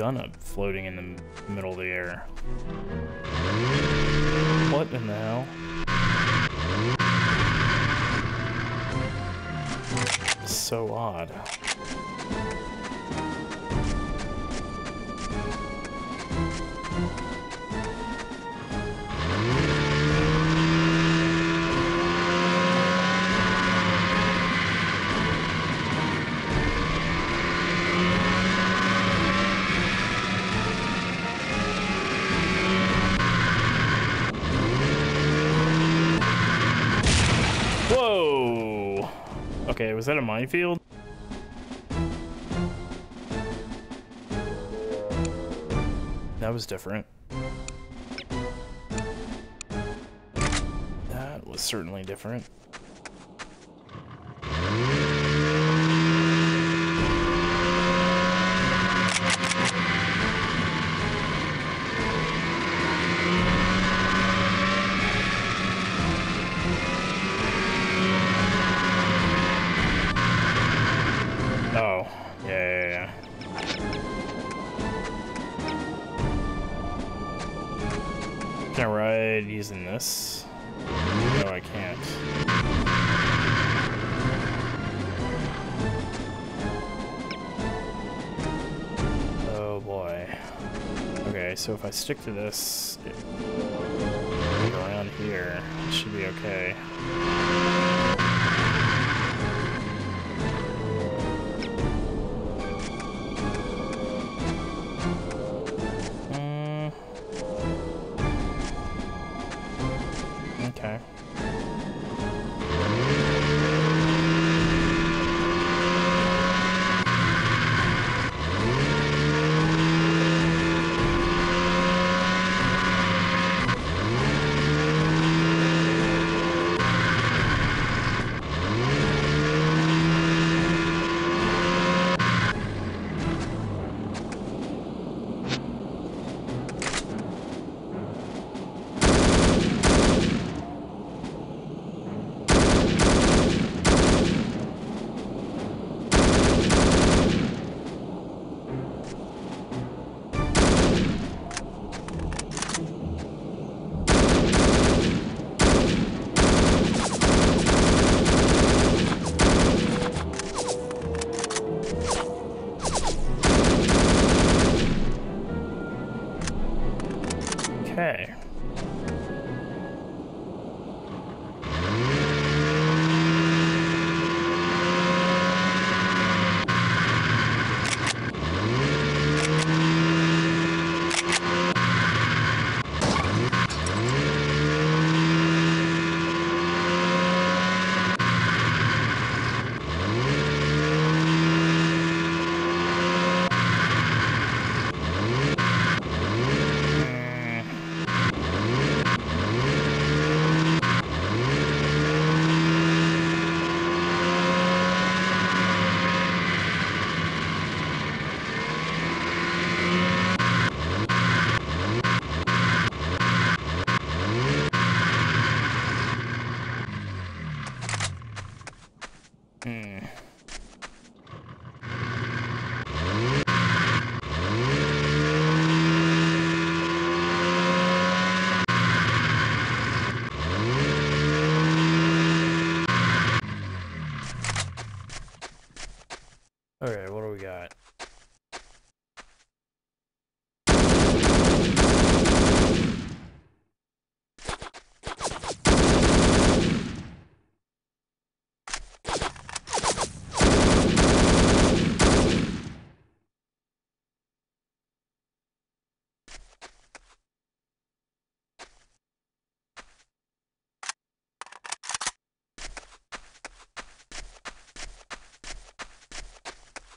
Gun up floating in the middle of the air? What in the hell? So odd. Was that a minefield? That was different. That was certainly different. I stick to this,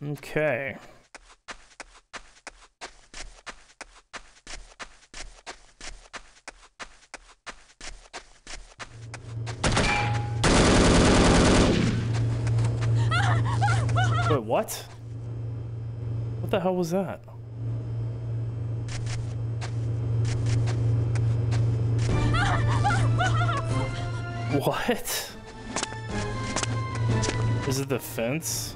Okay. Wait, what? What the hell was that? What? Is it the fence?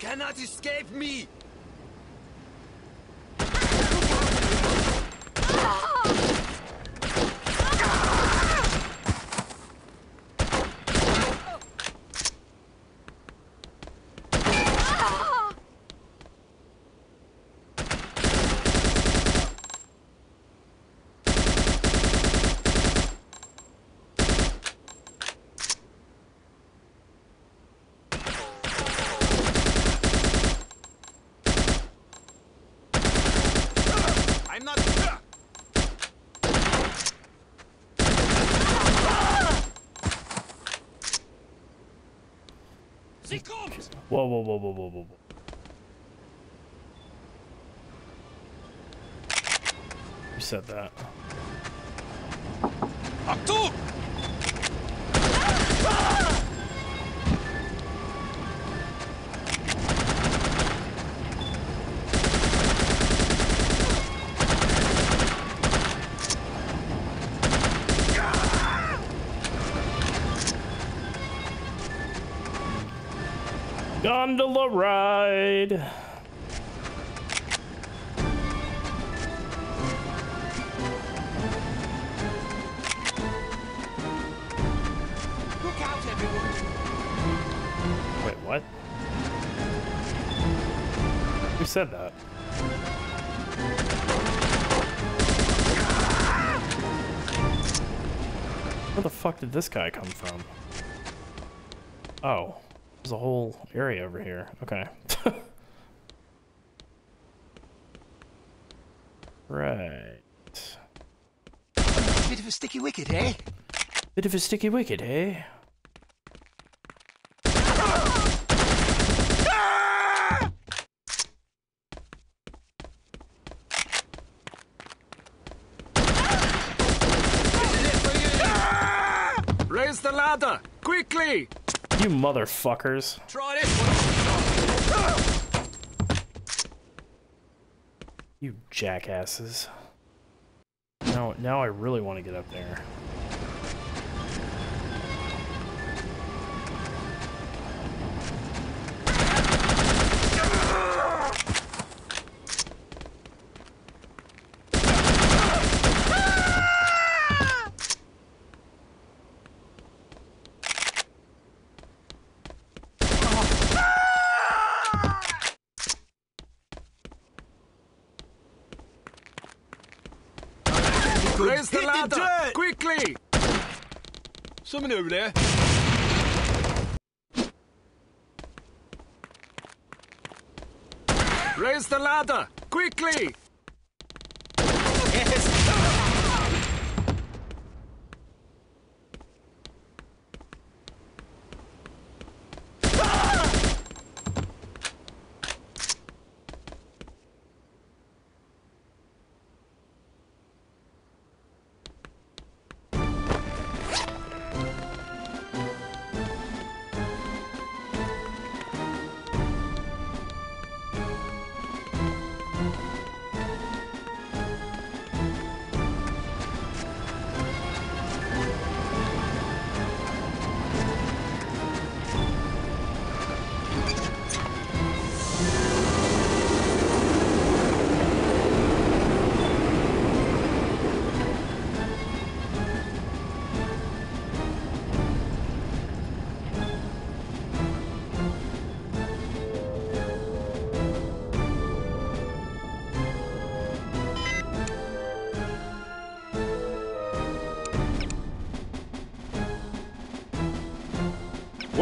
Cannot escape me! I'm not. Sie kommt! Whoa, whoa, whoa, whoa, whoa, whoa. whoa. You said that. Achtung! Gondola ride. Look out, everyone! Wait, what? Who said that? Where the fuck did this guy come from? Oh, there's a whole area over here. Okay. (laughs) right. Bit of a sticky wicket, eh? Bit of a sticky wicket, eh? Raise the ladder! Quickly! You motherfuckers. Try this one! You jackasses. Now, now I really want to get up there. Raise the Hit the ladder! dirt! Quickly! Someone Raise the ladder! Quickly!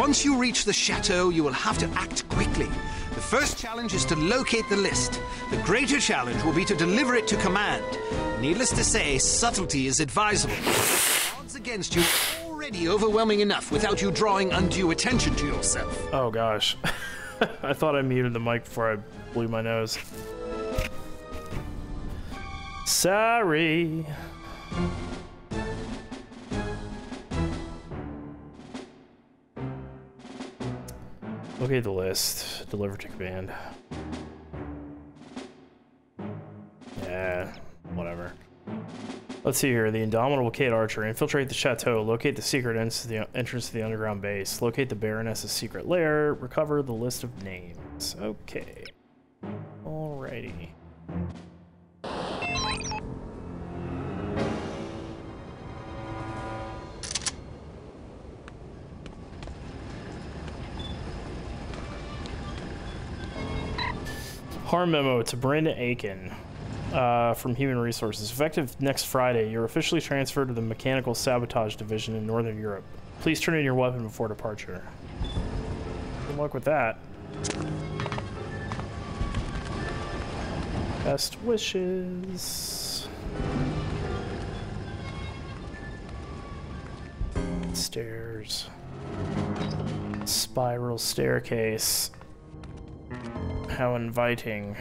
Once you reach the chateau, you will have to act quickly. The first challenge is to locate the list. The greater challenge will be to deliver it to command. Needless to say, subtlety is advisable. Odds against you already overwhelming enough without you drawing undue attention to yourself. Oh gosh. (laughs) I thought I muted the mic before I blew my nose. Sorry. Locate the list. Deliver to command. Yeah, whatever. Let's see here. The Indomitable Cate Archer. Infiltrate the chateau. Locate the secret entrance to the underground base. Locate the Baroness's secret lair. Recover the list of names. Okay. H.A.R.M. memo to Brandon Aiken uh, from Human Resources. Effective next Friday, you're officially transferred to the Mechanical Sabotage Division in Northern Europe. Please turn in your weapon before departure. Good luck with that. Best wishes. Stairs. Spiral staircase. How inviting.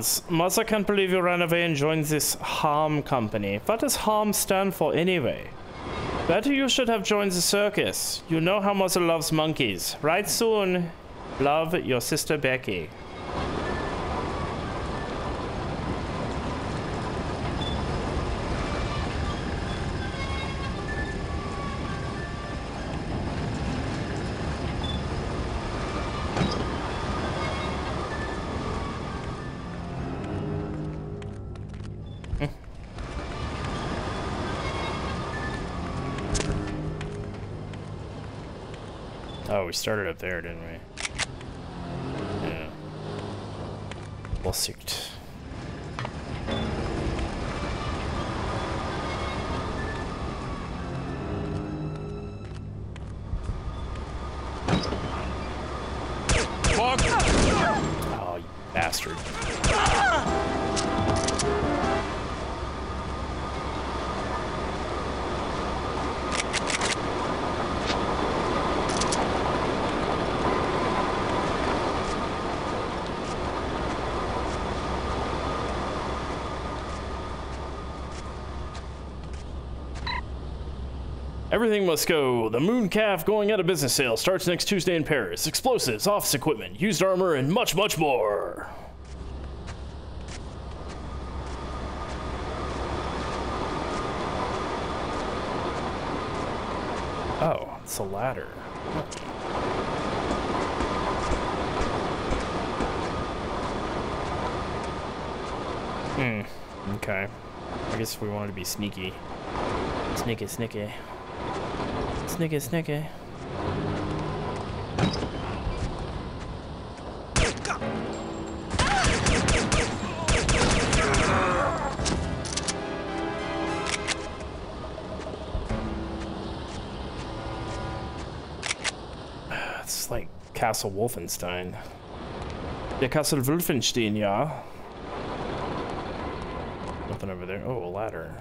Franz, Mother can't believe you ran away and joined this H.A.R.M. company. What does H.A.R.M. stand for anyway? Better you should have joined the circus. You know how Mother loves monkeys. Right soon. Love, your sister Becky. We started up there, didn't we? Yeah. Vorsicht. Oh, Everything must go. The Mooncalf going out of business sale starts next Tuesday in Paris. Explosives, office equipment, used armor, and much, much more. Oh, it's a ladder. Hmm. Okay. I guess we wanted to be sneaky. Sneaky, sneaky. Snicky, snicky. It's like Castle Wolfenstein. Der Castle Wolfenstein, yeah. Nothing over there. Oh, a ladder.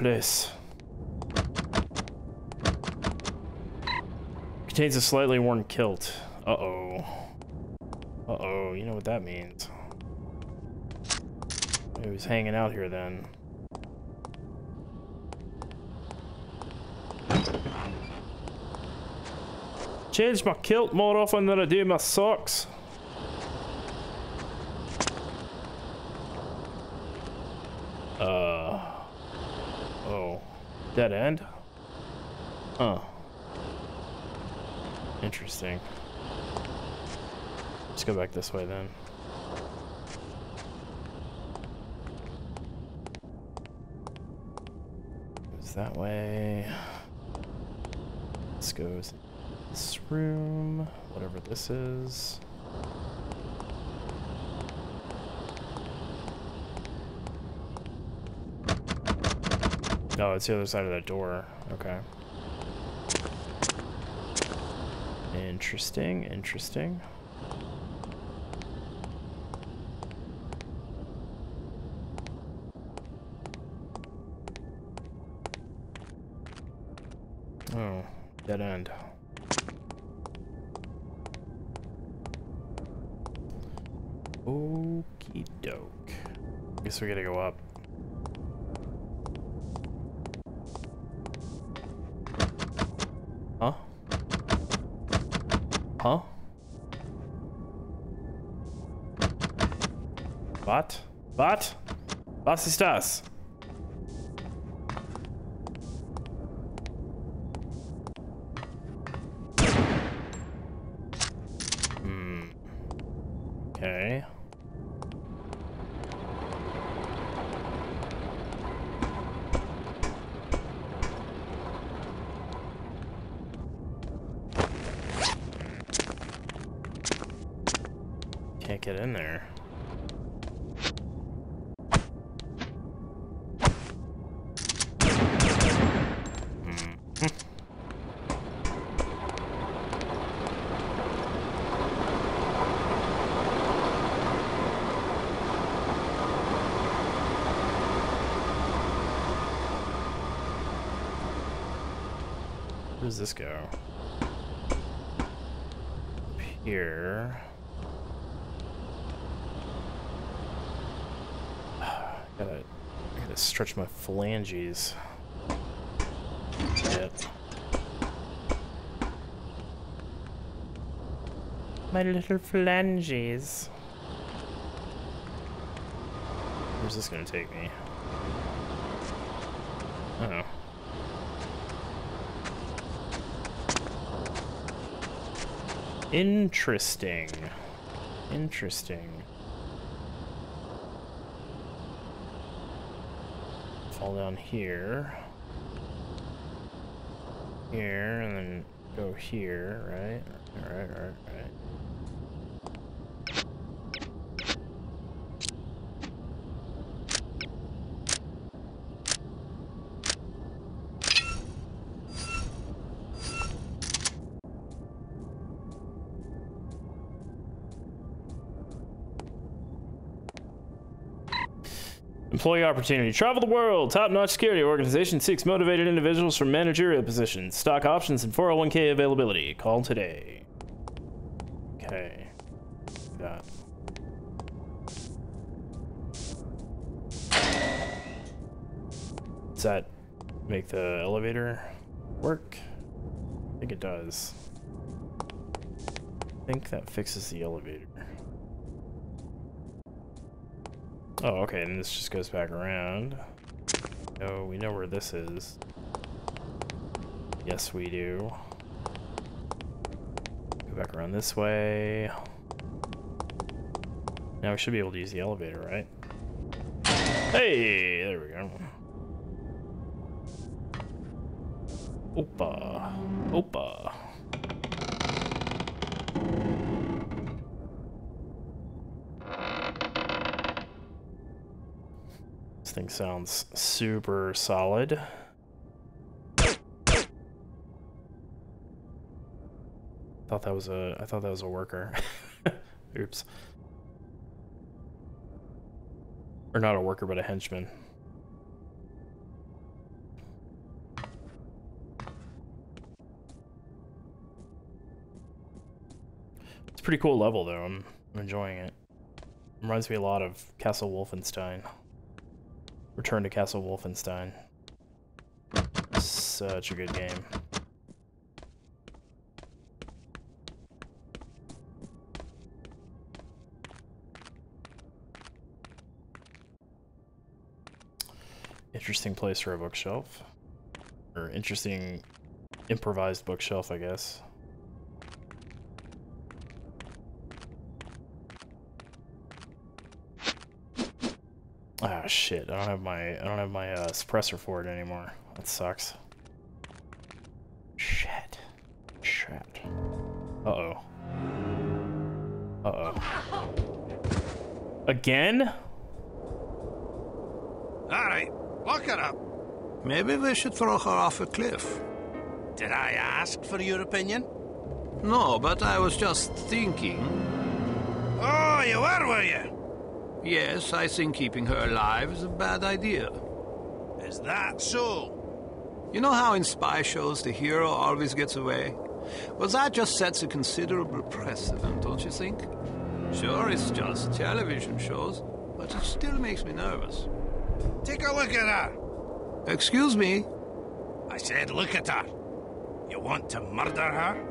place. Contains a slightly worn kilt. Uh-oh. Uh-oh, you know what that means. He was hanging out here then. Change my kilt more often than I do my socks. Uh... Oh. Dead end? Huh. Interesting. Let's go back this way then. It's that way. This goes this room, whatever this is. No, it's the other side of that door. Okay. Interesting, interesting. Oh, dead end. Okie doke. Guess we gotta go up. Huh? Huh? What? What? Was ist das? Hmm. Okay. Can't get in there. Hmm. Where does this go? Up here. (sighs) gotta, I gotta stretch my phalanges. Yep. My little phalanges. Where's this gonna take me? Oh. Interesting. Interesting. Fall down here. Here, and then go here, right? Alright, alright, alright. Employee opportunity. Travel the world. Top-notch security organization seeks motivated individuals for managerial positions. Stock options and 401k availability. Call today. Okay. That. Does that make the elevator work? I think it does. I think that fixes the elevator. Oh, okay, and this just goes back around. Oh, we know where this is. Yes, we do. Go back around this way. Now we should be able to use the elevator, right? Hey, there we go. Opa. Opa. This sounds super solid. Thought that was a I thought that was a worker. (laughs) Oops. Or not a worker, but a henchman. It's a pretty cool level though. I'm, I'm enjoying it. Reminds me a lot of Castle Wolfenstein. Return to Castle Wolfenstein. Such a good game. Interesting place for a bookshelf. Or interesting improvised bookshelf, I guess. Ah, shit. I don't have my I don't have my uh, suppressor for it anymore. That sucks. Shit. Shit. Uh-oh. Uh-oh. Again? Alright, lock her up. Maybe we should throw her off a cliff. Did I ask for your opinion? No, but I was just thinking. Oh, you were, were you? Yes, I think keeping her alive is a bad idea. Is that so? You know how in spy shows the hero always gets away? Well, that just sets a considerable precedent, don't you think? Sure, it's just television shows, but it still makes me nervous. Take a look at her. Excuse me? I said look at her. You want to murder her?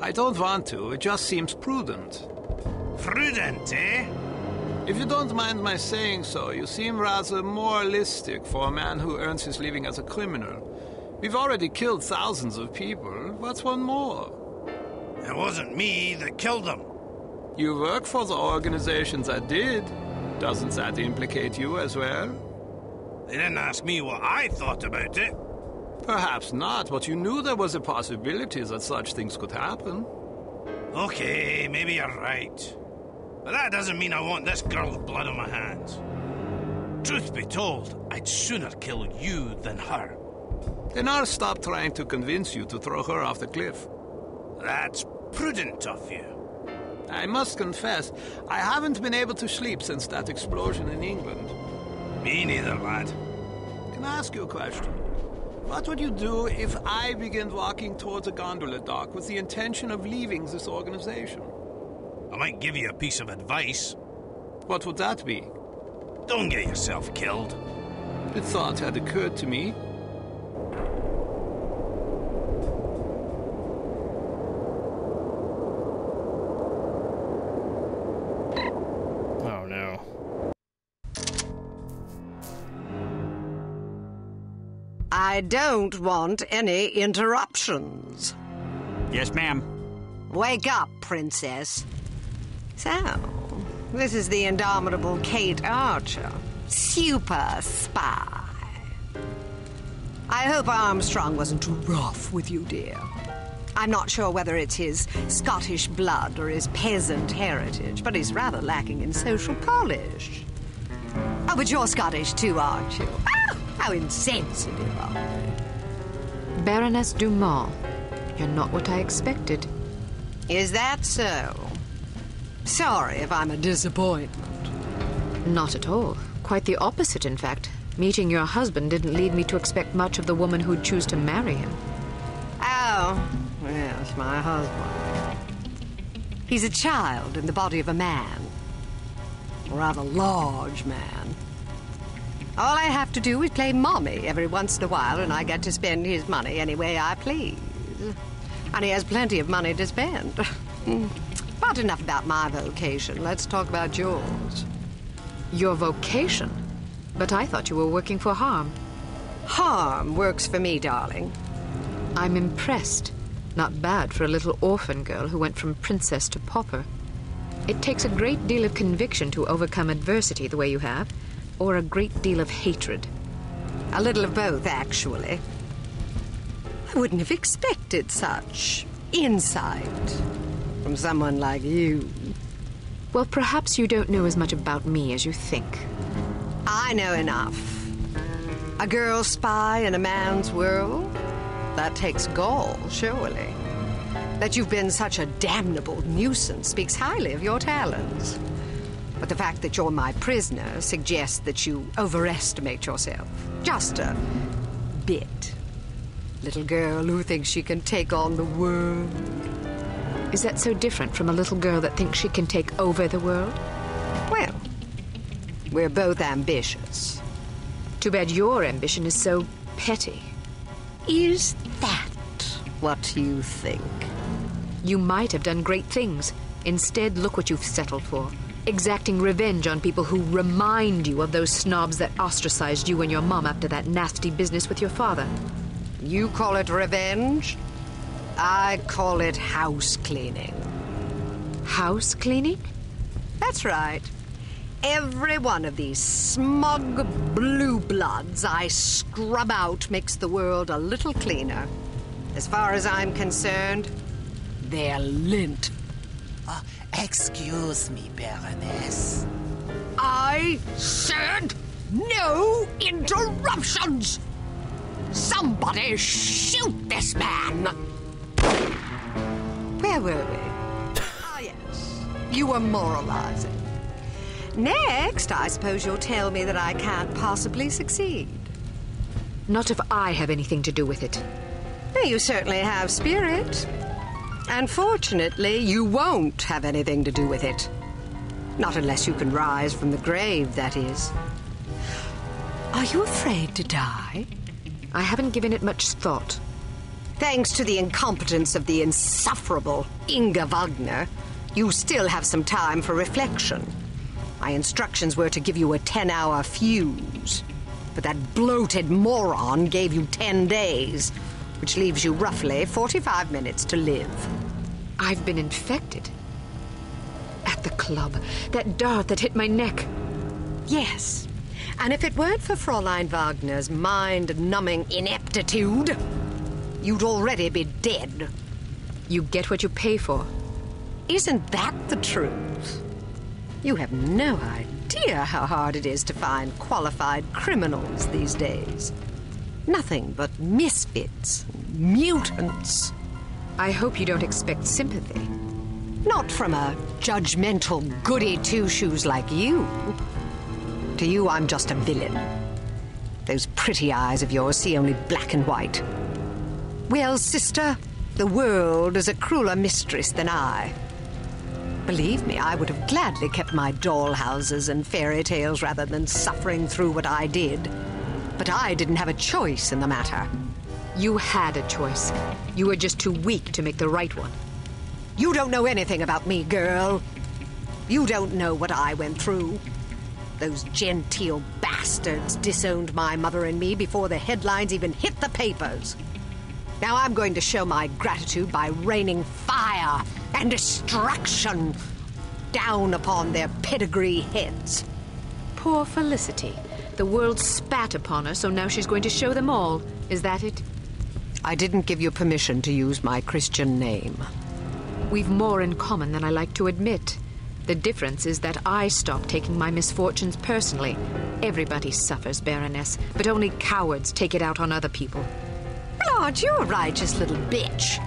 I don't want to, it just seems prudent. Prudent, eh? If you don't mind my saying so, you seem rather moralistic for a man who earns his living as a criminal. We've already killed thousands of people. What's one more? It wasn't me that killed them. You work for the organization that did. Doesn't that implicate you as well? They didn't ask me what I thought about it. Perhaps not, but you knew there was a possibility that such things could happen. Okay, maybe you're right. But that doesn't mean I want this girl's blood on my hands. Truth be told, I'd sooner kill you than her. Then I'll stop trying to convince you to throw her off the cliff. That's prudent of you. I must confess, I haven't been able to sleep since that explosion in England. Me neither, lad. Can I ask you a question? What would you do if I began walking towards a gondola dock with the intention of leaving this organization? I might give you a piece of advice. What would that be? Don't get yourself killed. The thought had occurred to me. Oh no. I don't want any interruptions. Yes, ma'am. Wake up, princess. So, this is the indomitable Cate Archer, super spy. I hope Armstrong wasn't too rough with you, dear. I'm not sure whether it's his Scottish blood or his peasant heritage, but he's rather lacking in social polish. Oh, but you're Scottish too, aren't you? Ah, how insensitive of me. Baroness Dumas, you're not what I expected. Is that so? Sorry if I'm a disappointment. Not at all. Quite the opposite, in fact. Meeting your husband didn't lead me to expect much of the woman who'd choose to marry him. Oh, yes, my husband. He's a child in the body of a man. A rather large man. All I have to do is play mommy every once in a while, and I get to spend his money any way I please. And he has plenty of money to spend. (laughs) Hmm. But enough about my vocation. Let's talk about yours. Your vocation? But I thought you were working for Harm. H.A.R.M. works for me, darling. I'm impressed. Not bad for a little orphan girl who went from princess to pauper. It takes a great deal of conviction to overcome adversity the way you have, or a great deal of hatred. A little of both, actually. I wouldn't have expected such insight from someone like you. Well, perhaps you don't know as much about me as you think. I know enough. A girl spy in a man's world? That takes gall, surely. That you've been such a damnable nuisance speaks highly of your talents. But the fact that you're my prisoner suggests that you overestimate yourself. Just a bit. Little girl who thinks she can take on the world. Is that so different from a little girl that thinks she can take over the world? Well, we're both ambitious. Too bad your ambition is so petty. Is that what you think? You might have done great things. Instead, look what you've settled for. exacting revenge on people who remind you of those snobs that ostracized you and your mom after that nasty business with your father. You call it revenge? I call it house cleaning. House cleaning? That's right. Every one of these smug blue bloods I scrub out makes the world a little cleaner. As far as I'm concerned, they're lint. Uh, excuse me, Baroness. I said no interruptions! Somebody shoot this man! Where were we? ah, yes. You were moralizing. Next, I suppose you'll tell me that I can't possibly succeed. Not if I have anything to do with it. You certainly have spirit. Unfortunately, you won't have anything to do with it. Not unless you can rise from the grave, that is. Are you afraid to die? I haven't given it much thought. Thanks to the incompetence of the insufferable Inge Wagner, you still have some time for reflection. My instructions were to give you a 10 hour fuse. But that bloated moron gave you 10 days, which leaves you roughly 45 minutes to live. I've been infected. At the club, that dart that hit my neck. Yes. And if it weren't for Fräulein Wagner's mind numbing ineptitude, you'd already be dead. You get what you pay for. Isn't that the truth? You have no idea how hard it is to find qualified criminals these days. Nothing but misfits, mutants. I hope you don't expect sympathy. Not from a judgmental goody two shoes like you. To you, I'm just a villain. Those pretty eyes of yours see only black and white. Well, sister, the world is a crueler mistress than I. Believe me, I would have gladly kept my dollhouses and fairy tales rather than suffering through what I did. But I didn't have a choice in the matter. You had a choice. You were just too weak to make the right one. You don't know anything about me, girl. You don't know what I went through. Those genteel bastards disowned my mother and me before the headlines even hit the papers. Now I'm going to show my gratitude by raining fire and destruction down upon their pedigree heads. Poor Felicity. The world spat upon her, so now she's going to show them all. Is that it? I didn't give you permission to use my Christian name. We've more in common than I like to admit. The difference is that I stopped taking my misfortunes personally. Everybody suffers, Baroness, but only cowards take it out on other people. Lord, you're a righteous little bitch.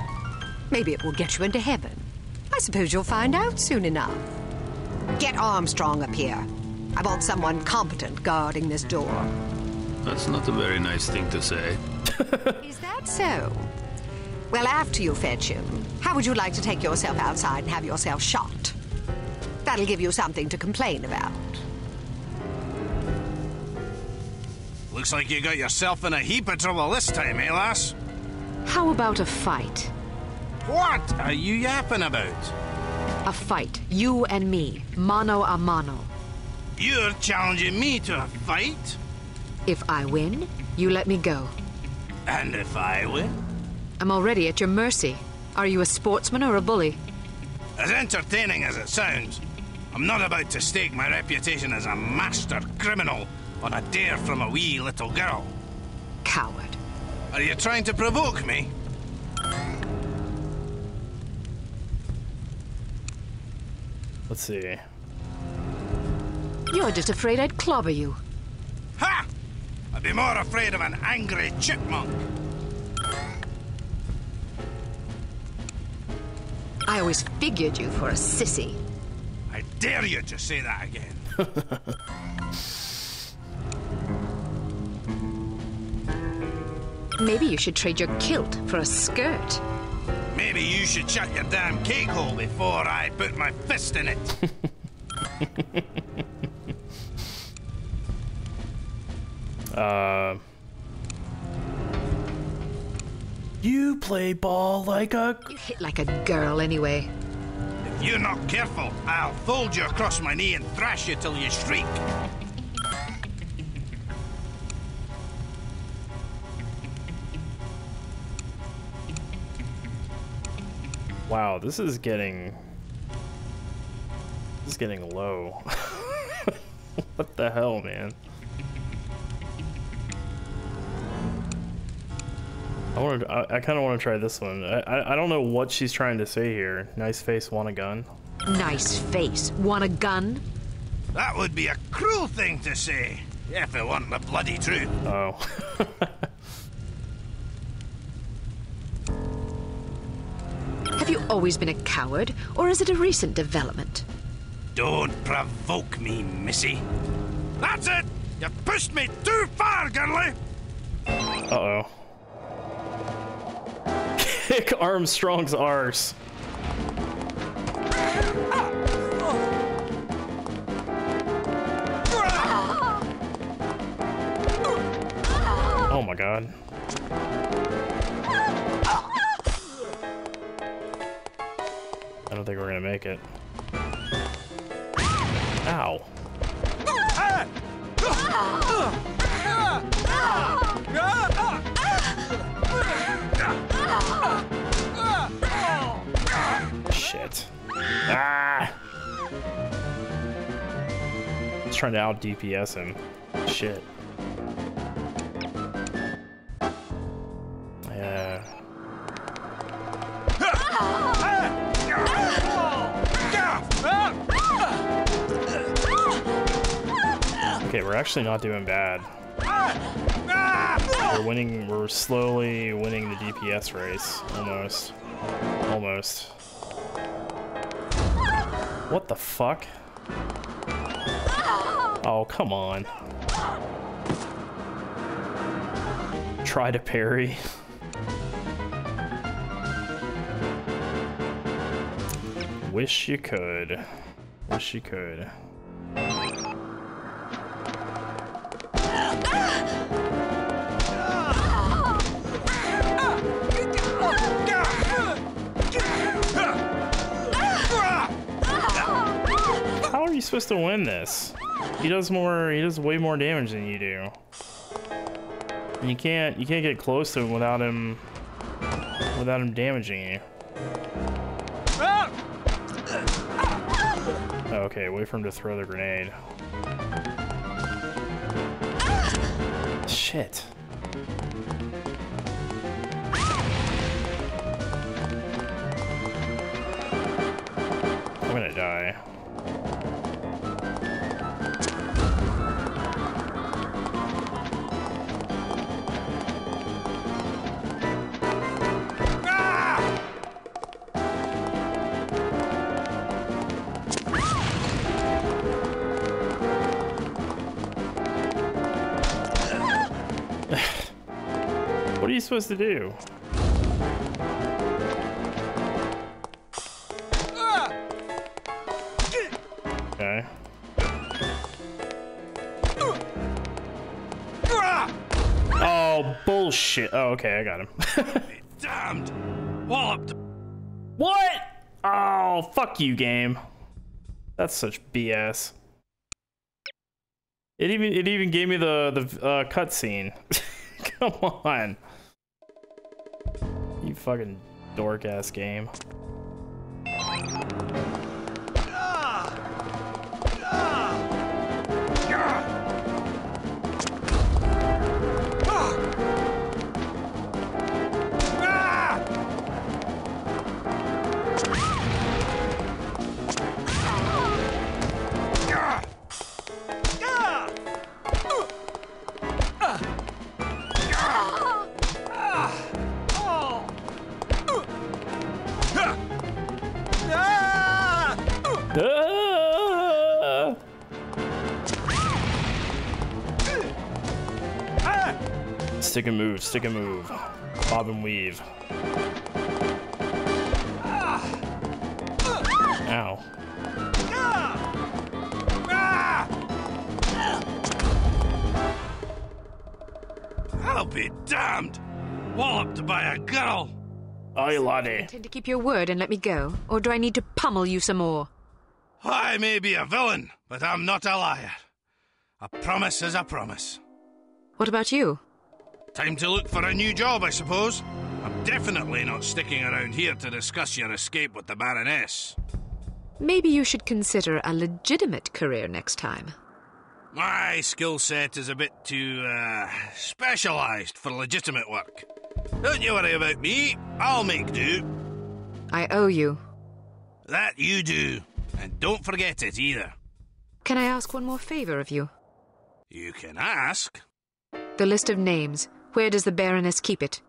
Maybe it will get you into heaven. I suppose you'll find out soon enough. Get Armstrong up here. I want someone competent guarding this door. That's not a very nice thing to say. (laughs) Is that so? Well, after you fetch him, how would you like to take yourself outside and have yourself shot? That'll give you something to complain about. Looks like you got yourself in a heap of trouble this time, eh, lass? How about a fight? What are you yapping about? A fight. You and me. Mano a mano. You're challenging me to a fight? If I win, you let me go. And if I win? I'm already at your mercy. Are you a sportsman or a bully? As entertaining as it sounds, I'm not about to stake my reputation as a master criminal on a dare from a wee little girl. Coward. Are you trying to provoke me? Let's see. You're just afraid I'd clobber you. Ha! I'd be more afraid of an angry chipmunk. I always figured you for a sissy. I dare you to say that again. (laughs) Maybe you should trade your kilt for a skirt. Maybe you should shut your damn cake hole before I put my fist in it. (laughs) uh. You play ball like a. You hit like a girl anyway. If you're not careful, I'll fold you across my knee and thrash you till you shriek. Wow, this is getting... This is getting low. (laughs) what the hell, man? I want to. I, I kind of want to try this one. I, I I don't know what she's trying to say here. Nice face, want a gun? Nice face. Want a gun? That would be a cruel thing to say, if it wasn't the bloody truth. Oh. (laughs) Have you always been a coward, or is it a recent development? Don't provoke me, missy. That's it! You pushed me too far, girlie! Uh-oh. (laughs) Kick Armstrong's arse. Oh my god. I don't think we're gonna make it. Ow. Shit. Ah! Trying to out DPS him. Shit. We're actually not doing bad. We're winning, we're slowly winning the DPS race. Almost. Almost. What the fuck? Oh, come on. Try to parry. Wish you could. Wish you could. You supposed to win this? He does more, he does way more damage than you do. And you can't, you can't get close to him without him, without him damaging you. Oh, okay, wait for him to throw the grenade. Shit. I'm gonna die. Supposed to do? Okay. Oh, bullshit. Oh, okay, I got him. (laughs) Damned! Walloped! What? Oh, fuck you, game. That's such BS. It even it even gave me the the uh, cutscene. (laughs) Come on. Fucking dork ass game. Stick and move, stick and move. Bob and weave. Ow. I'll be damned! Walloped by a girl! Oi, Do you laddie. intend to keep your word and let me go, or do I need to pummel you some more? I may be a villain, but I'm not a liar. A promise is a promise. What about you? Time to look for a new job, I suppose. I'm definitely not sticking around here to discuss your escape with the Baroness. Maybe you should consider a legitimate career next time. My skill set is a bit too, uh, specialised for legitimate work. Don't you worry about me. I'll make do. I owe you. That you do. And don't forget it either. Can I ask one more favor of you? You can ask. The list of names. Where does the Baroness keep it?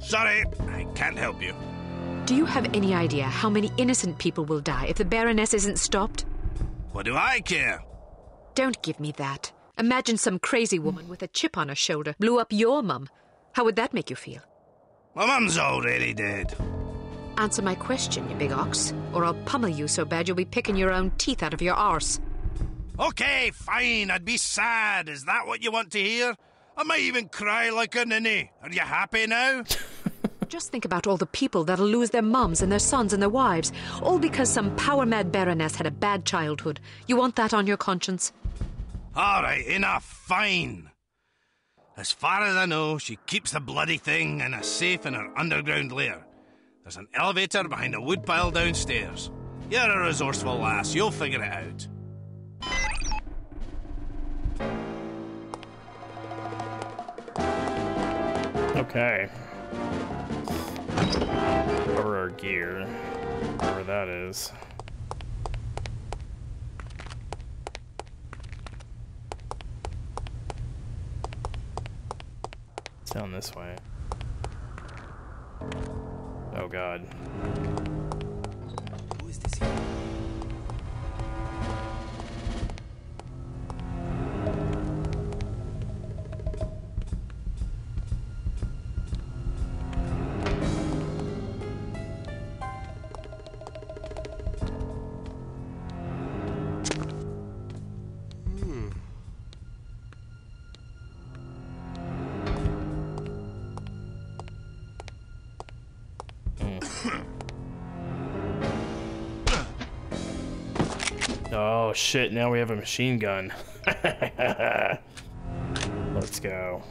Sorry, I can't help you. Do you have any idea how many innocent people will die if the Baroness isn't stopped? What do I care? Don't give me that. Imagine some crazy woman with a chip on her shoulder blew up your mum. How would that make you feel? My mum's already dead. Answer my question, you big ox, or I'll pummel you so bad you'll be picking your own teeth out of your arse. Okay, fine, I'd be sad. Is that what you want to hear? I might even cry like a ninny. Are you happy now? (laughs) Just think about all the people that'll lose their mums and their sons and their wives, all because some power mad baroness had a bad childhood. You want that on your conscience? All right, enough, fine. As far as I know, she keeps the bloody thing in a safe in her underground lair. There's an elevator behind a woodpile downstairs. You're a resourceful lass, you'll figure it out. Okay. Cover our gear. Whatever that is. It's down this way. Oh god. Oh shit, now we have a machine gun. (laughs) Let's go.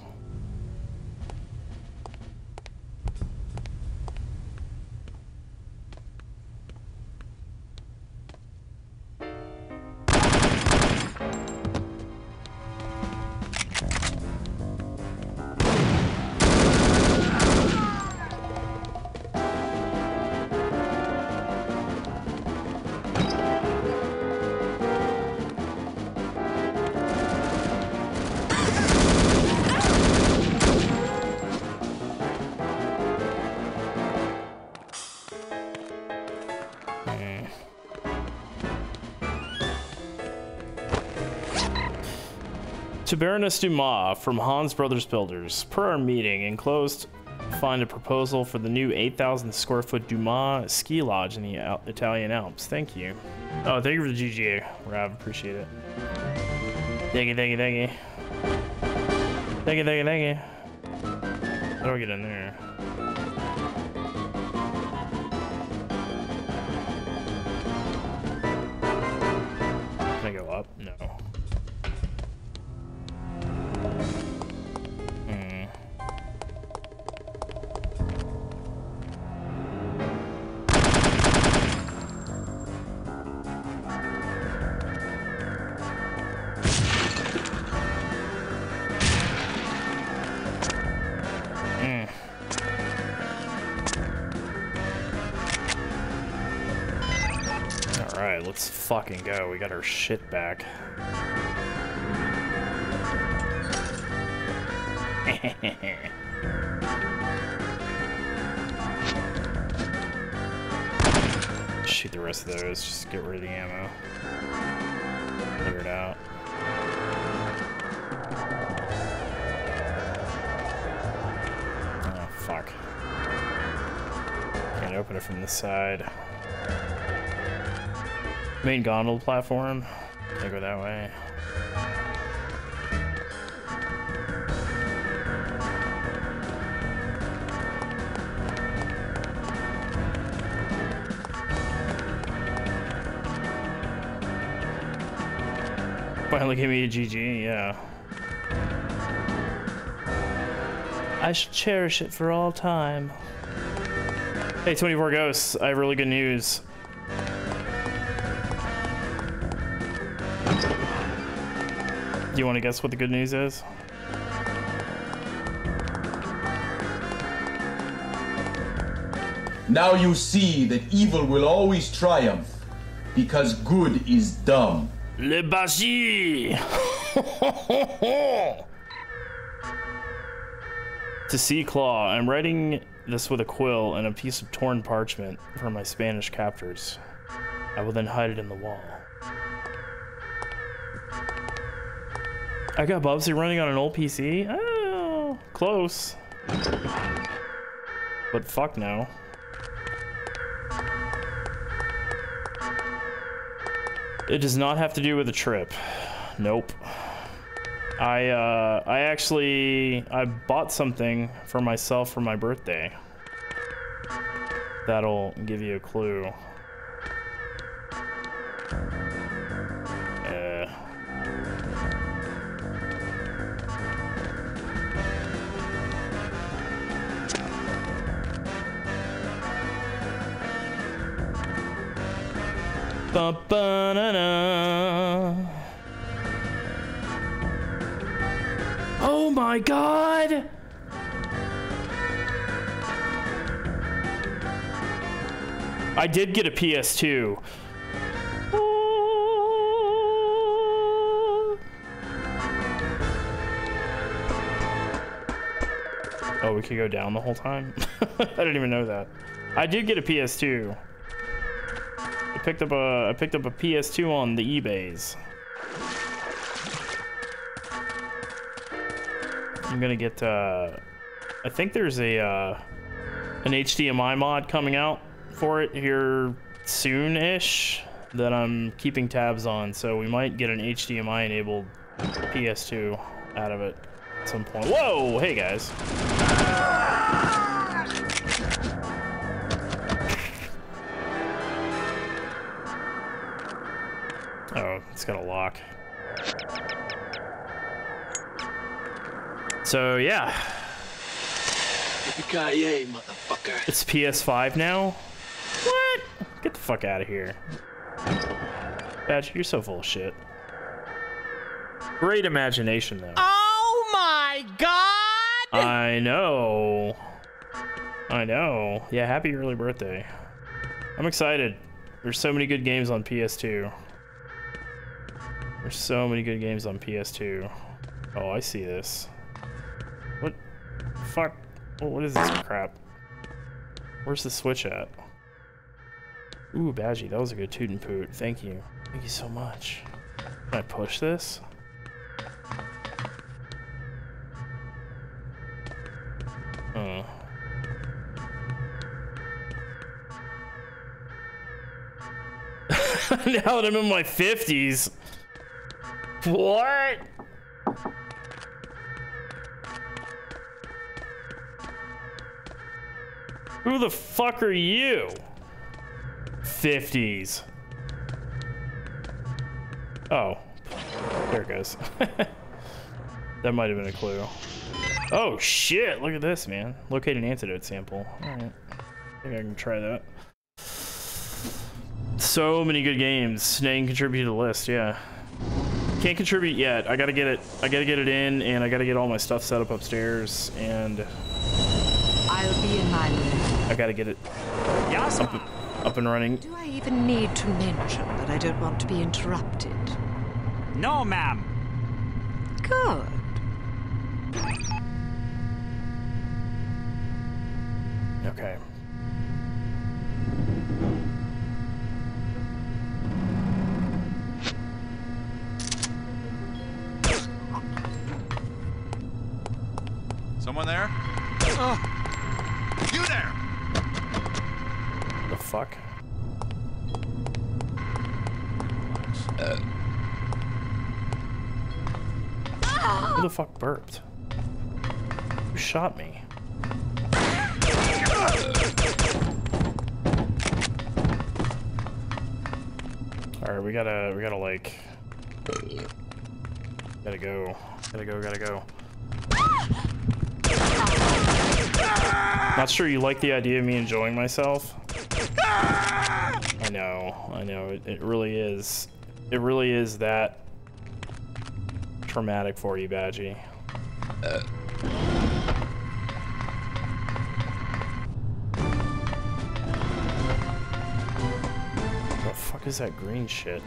To Baroness Dumas from Hans Brothers Builders. Per our meeting, enclosed find a proposal for the new 8,000 square foot Dumas ski lodge in the Al- Italian Alps. Thank you. Oh, thank you for the GGA, Rav. Appreciate it. Thank you, thank you, thank you. Thank you, thank you, thank you. How do I get in there? Can I go up? No. Fucking go. We got our shit back. (laughs) Shoot the rest of those, just get rid of the ammo. Clear it out. Oh, fuck. Can't open it from this side. Main gondola platform. I go that way. Finally gave me a GG, yeah. I shall cherish it for all time. Hey, 24 Ghosts, I have really good news. You want to guess what the good news is? Now you see that evil will always triumph, because good is dumb. Le Baji! (laughs) to Sea Claw, I'm writing this with a quill and a piece of torn parchment for my Spanish captors. I will then hide it in the wall. I got Bubsy running on an old PC? Oh, close. But fuck no. It does not have to do with a trip. Nope. I uh, I actually I bought something for myself for my birthday. That'll give you a clue. Ba ba na na. Oh my god! I did get a PS2. Oh, we could go down the whole time? (laughs) I didn't even know that. I did get a PS2. Picked up a I picked up a PS2 on the eBays. I'm gonna get uh I think there's a uh an HDMI mod coming out for it here soon-ish that I'm keeping tabs on, so we might get an HDMI enabled PS2 out of it at some point. Whoa! Hey guys. Oh, it's got a lock. So yeah, Yippee-ki-yay, motherfucker. it's PS5 now. What? Get the fuck out of here. Badge, you're so full of shit. Great imagination though. Oh my god! (laughs) I know. I know. Yeah, happy early birthday. I'm excited. There's so many good games on PS2. There's so many good games on PS2. Oh, I see this. What? Fuck. What is this crap? Where's the switch at? Ooh, Badgie, that was a good toot and poot. Thank you. Thank you so much. Can I push this? Oh. (laughs) now that I'm in my 50s. What? Who the fuck are you? 50s. Oh. There it goes. (laughs) that might have been a clue. Oh shit, look at this, man. Locate an antidote sample. Alright. I think I can try that. So many good games. Name contribute to the list, yeah. Can't contribute yet. I gotta get it I gotta get it in and I gotta get all my stuff set up upstairs and I'll be in my way. I gotta get it up, up and running. Do I even need to mention that I don't want to be interrupted? No, ma'am. Good. Okay. Burped? Who shot me? Alright, we gotta, we gotta like... Gotta go. Gotta go, gotta go. Not sure you like the idea of me enjoying myself. I know, I know, it, it really is. It really is that traumatic for you, Badgie. The fuck is that green shit?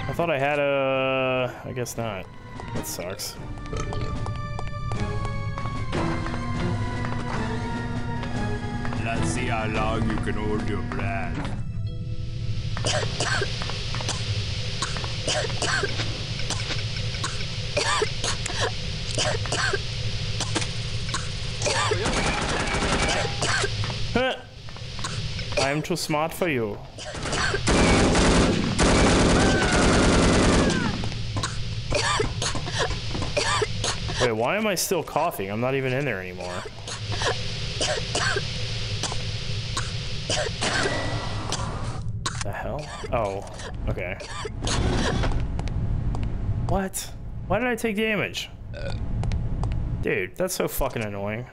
I thought I had a... I guess not. That sucks. Let's see how long you can hold your breath. I'm too smart for you. Wait, why am I still coughing? I'm not even in there anymore. Oh, okay. What? Why did I take damage? Dude, that's so fucking annoying.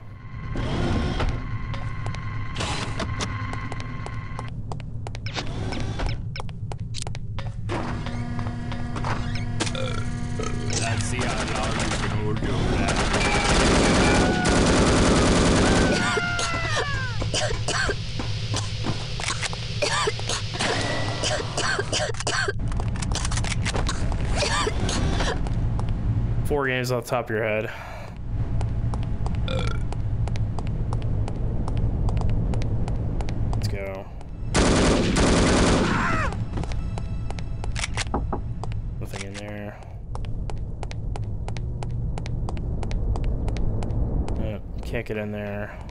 Four off the top of your head. Let's go. Nothing in there. Yep, can't get in there.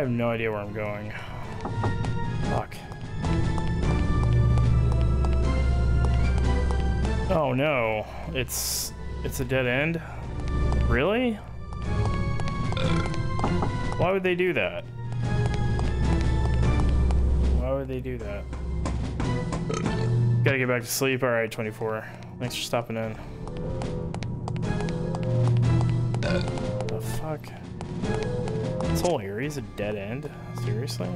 Have no idea where I'm going. Fuck. Oh no, it's it's a dead end? Really? Why would they do that? Why would they do that? Gotta get back to sleep. Alright, 24. Thanks for stopping in. This whole area is a dead end? Seriously?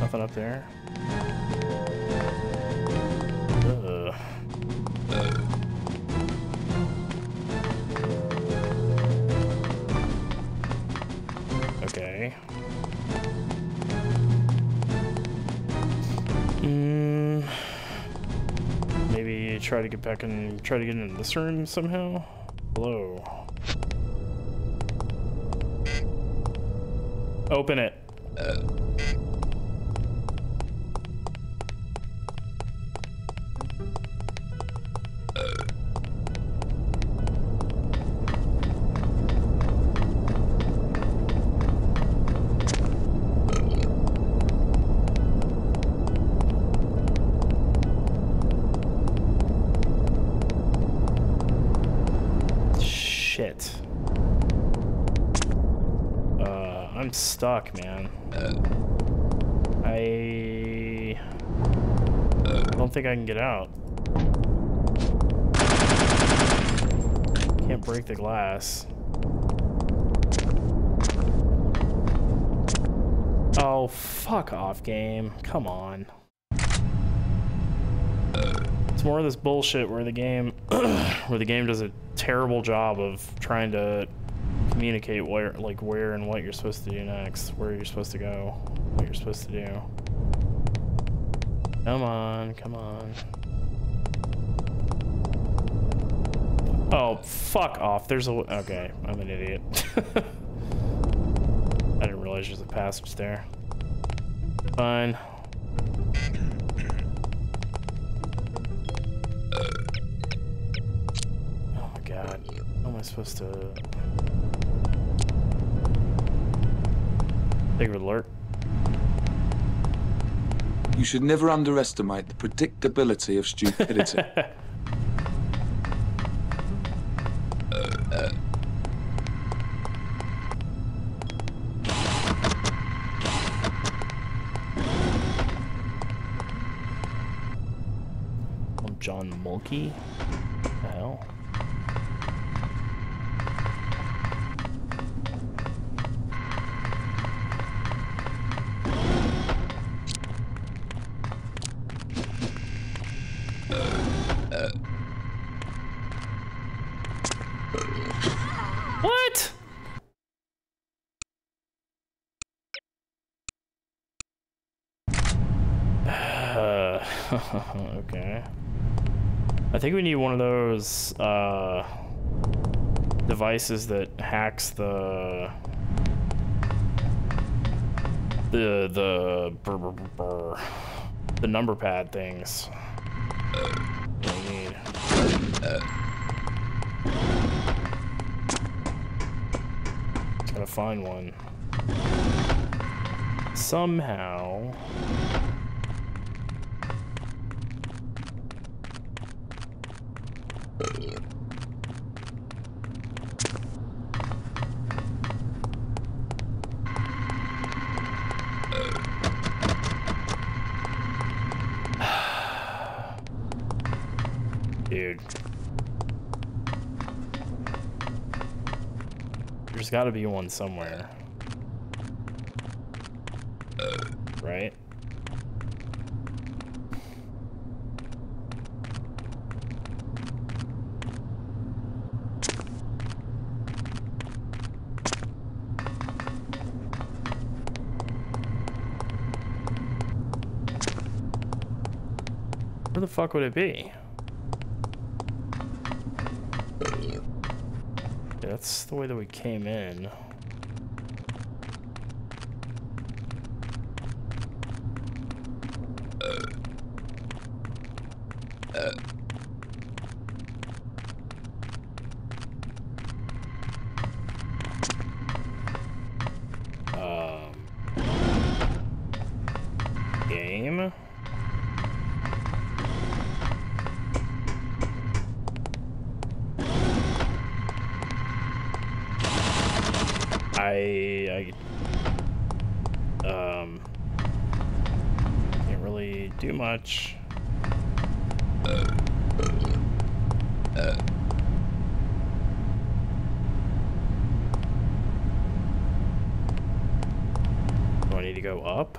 Nothing up there? Okay. Mm, maybe try to get back and try to get into this room somehow. Hello. Open it. Shit. I'm man. I don't think I can get out. Can't break the glass. Oh, fuck off, game. Come on. It's more of this bullshit where the game (clears throat) where the game does a terrible job of trying to communicate where, like where and what you're supposed to do next, where you're supposed to go, what you're supposed to do. Come on, come on. Oh, fuck off. There's a... Okay, I'm an idiot. (laughs) I didn't realize there's a passage there. Fine. Oh my god. How am I supposed to... Take a alert. You should never underestimate the predictability of stupidity. (laughs) I'm John Mulkey? (laughs) okay. I think we need one of those uh, devices that hacks the the the brr, brr, brr, the number pad things. We need. Gotta find one. Somehow. Dude. There's gotta be one somewhere. Right? Where the fuck would it be? Yeah, that's the way that we came in. Um, game. I, I, um, can't really do much. Do I need to go up?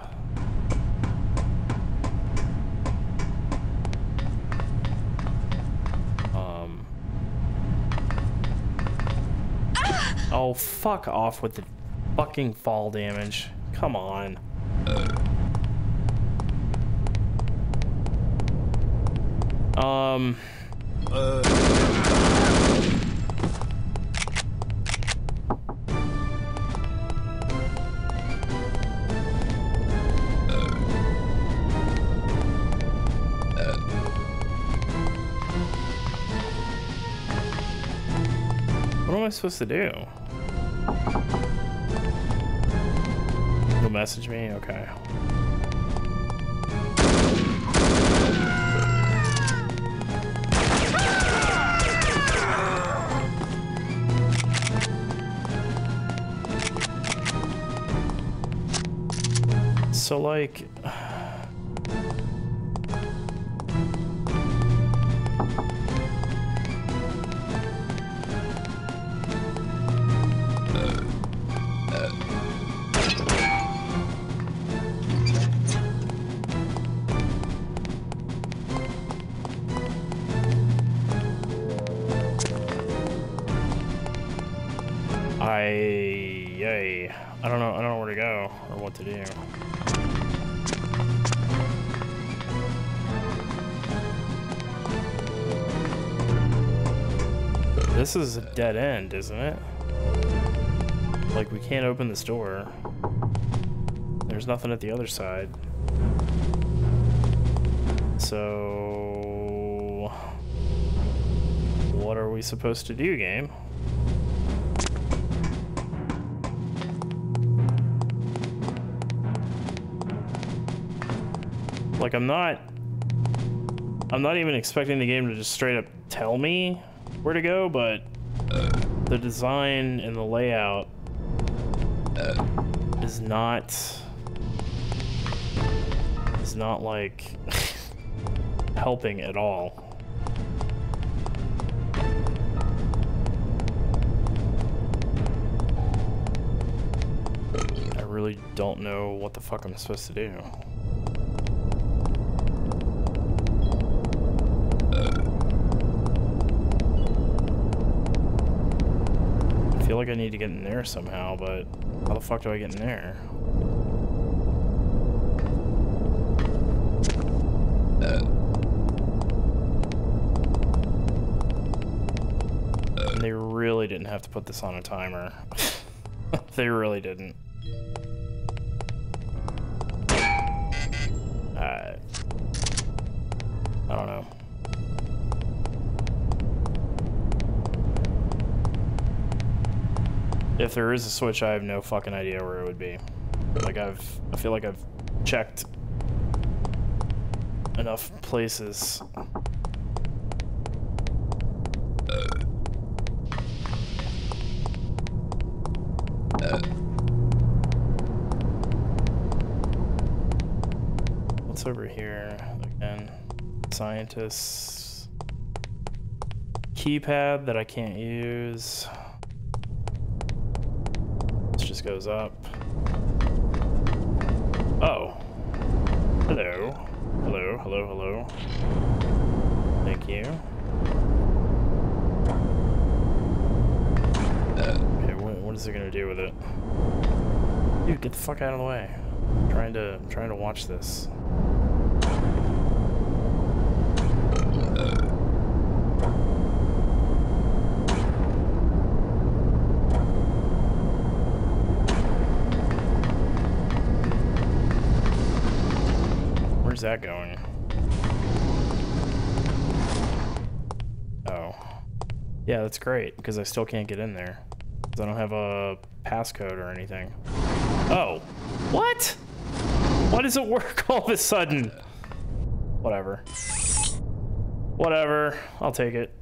Um. Oh, fuck off with the fucking fall damage. Come on. Um. What am I supposed to do? Message me? Okay. So like dead end, isn't it? Like, we can't open this door. There's nothing at the other side. So... What are we supposed to do, game? Like, I'm not... I'm not even expecting the game to just straight up tell me where to go, but the design and the layout uh. is not... is not, like, (laughs) helping at all. I really don't know what the fuck I'm supposed to do. I feel like I need to get in there somehow, but how the fuck do I get in there? And they really didn't have to put this on a timer. (laughs) they really didn't. There is a switch, I have no fucking idea where it would be. Like I've, I feel like I've checked enough places. What's over here again? Scientists. Keypad that I can't use. Goes up. Oh. Hello. Hello, hello, hello. Thank you. Okay, what, what is it gonna do with it? Dude, get the fuck out of the way. I'm trying to I'm trying to watch this. Where's that going? Oh. Yeah, that's great, because I still can't get in there. 'Cause I don't have a passcode or anything. Oh. What? Why does it work (laughs) all of a sudden? Whatever. Whatever. I'll take it.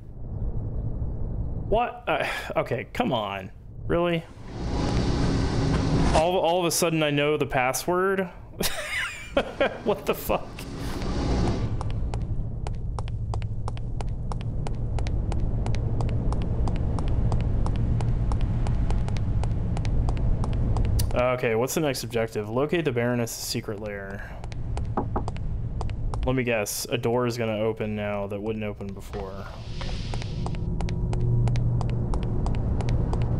What? Uh, okay, come on. Really? All, all of a sudden I know the password? (laughs) what the fuck? Okay, what's the next objective? Locate the Baroness' secret lair. Let me guess. A door is gonna open now that wouldn't open before.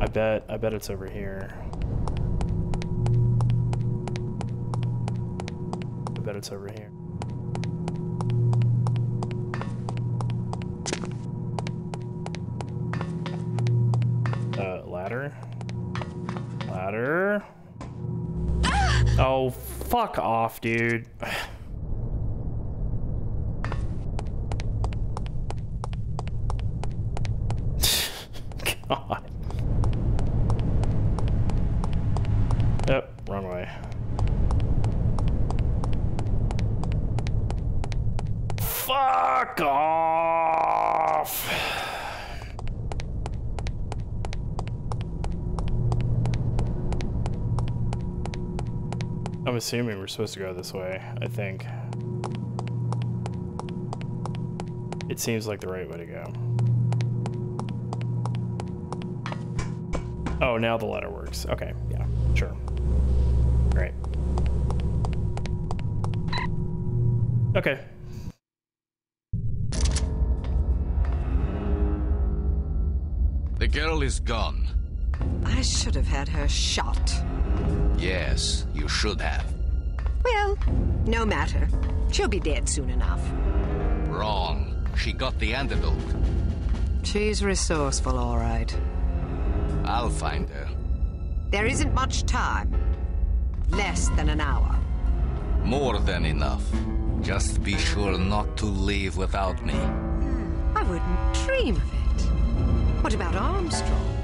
I bet, I bet it's over here. Bet it's over here. Uh, ladder? Ladder? Oh, fuck off, dude. (sighs) (laughs) God. Yep, wrong way. Fuck off! I'm assuming we're supposed to go this way, I think. It seems like the right way to go. Oh, now the letter works. Okay, yeah, sure. Great. Okay. Girl is gone. I should have had her shot. Yes, you should have. Well, no matter. She'll be dead soon enough. Wrong. She got the antidote. She's resourceful, all right. I'll find her. There isn't much time. Less than an hour. More than enough. Just be sure not to leave without me. Hmm, I wouldn't dream of it. What about Armstrong?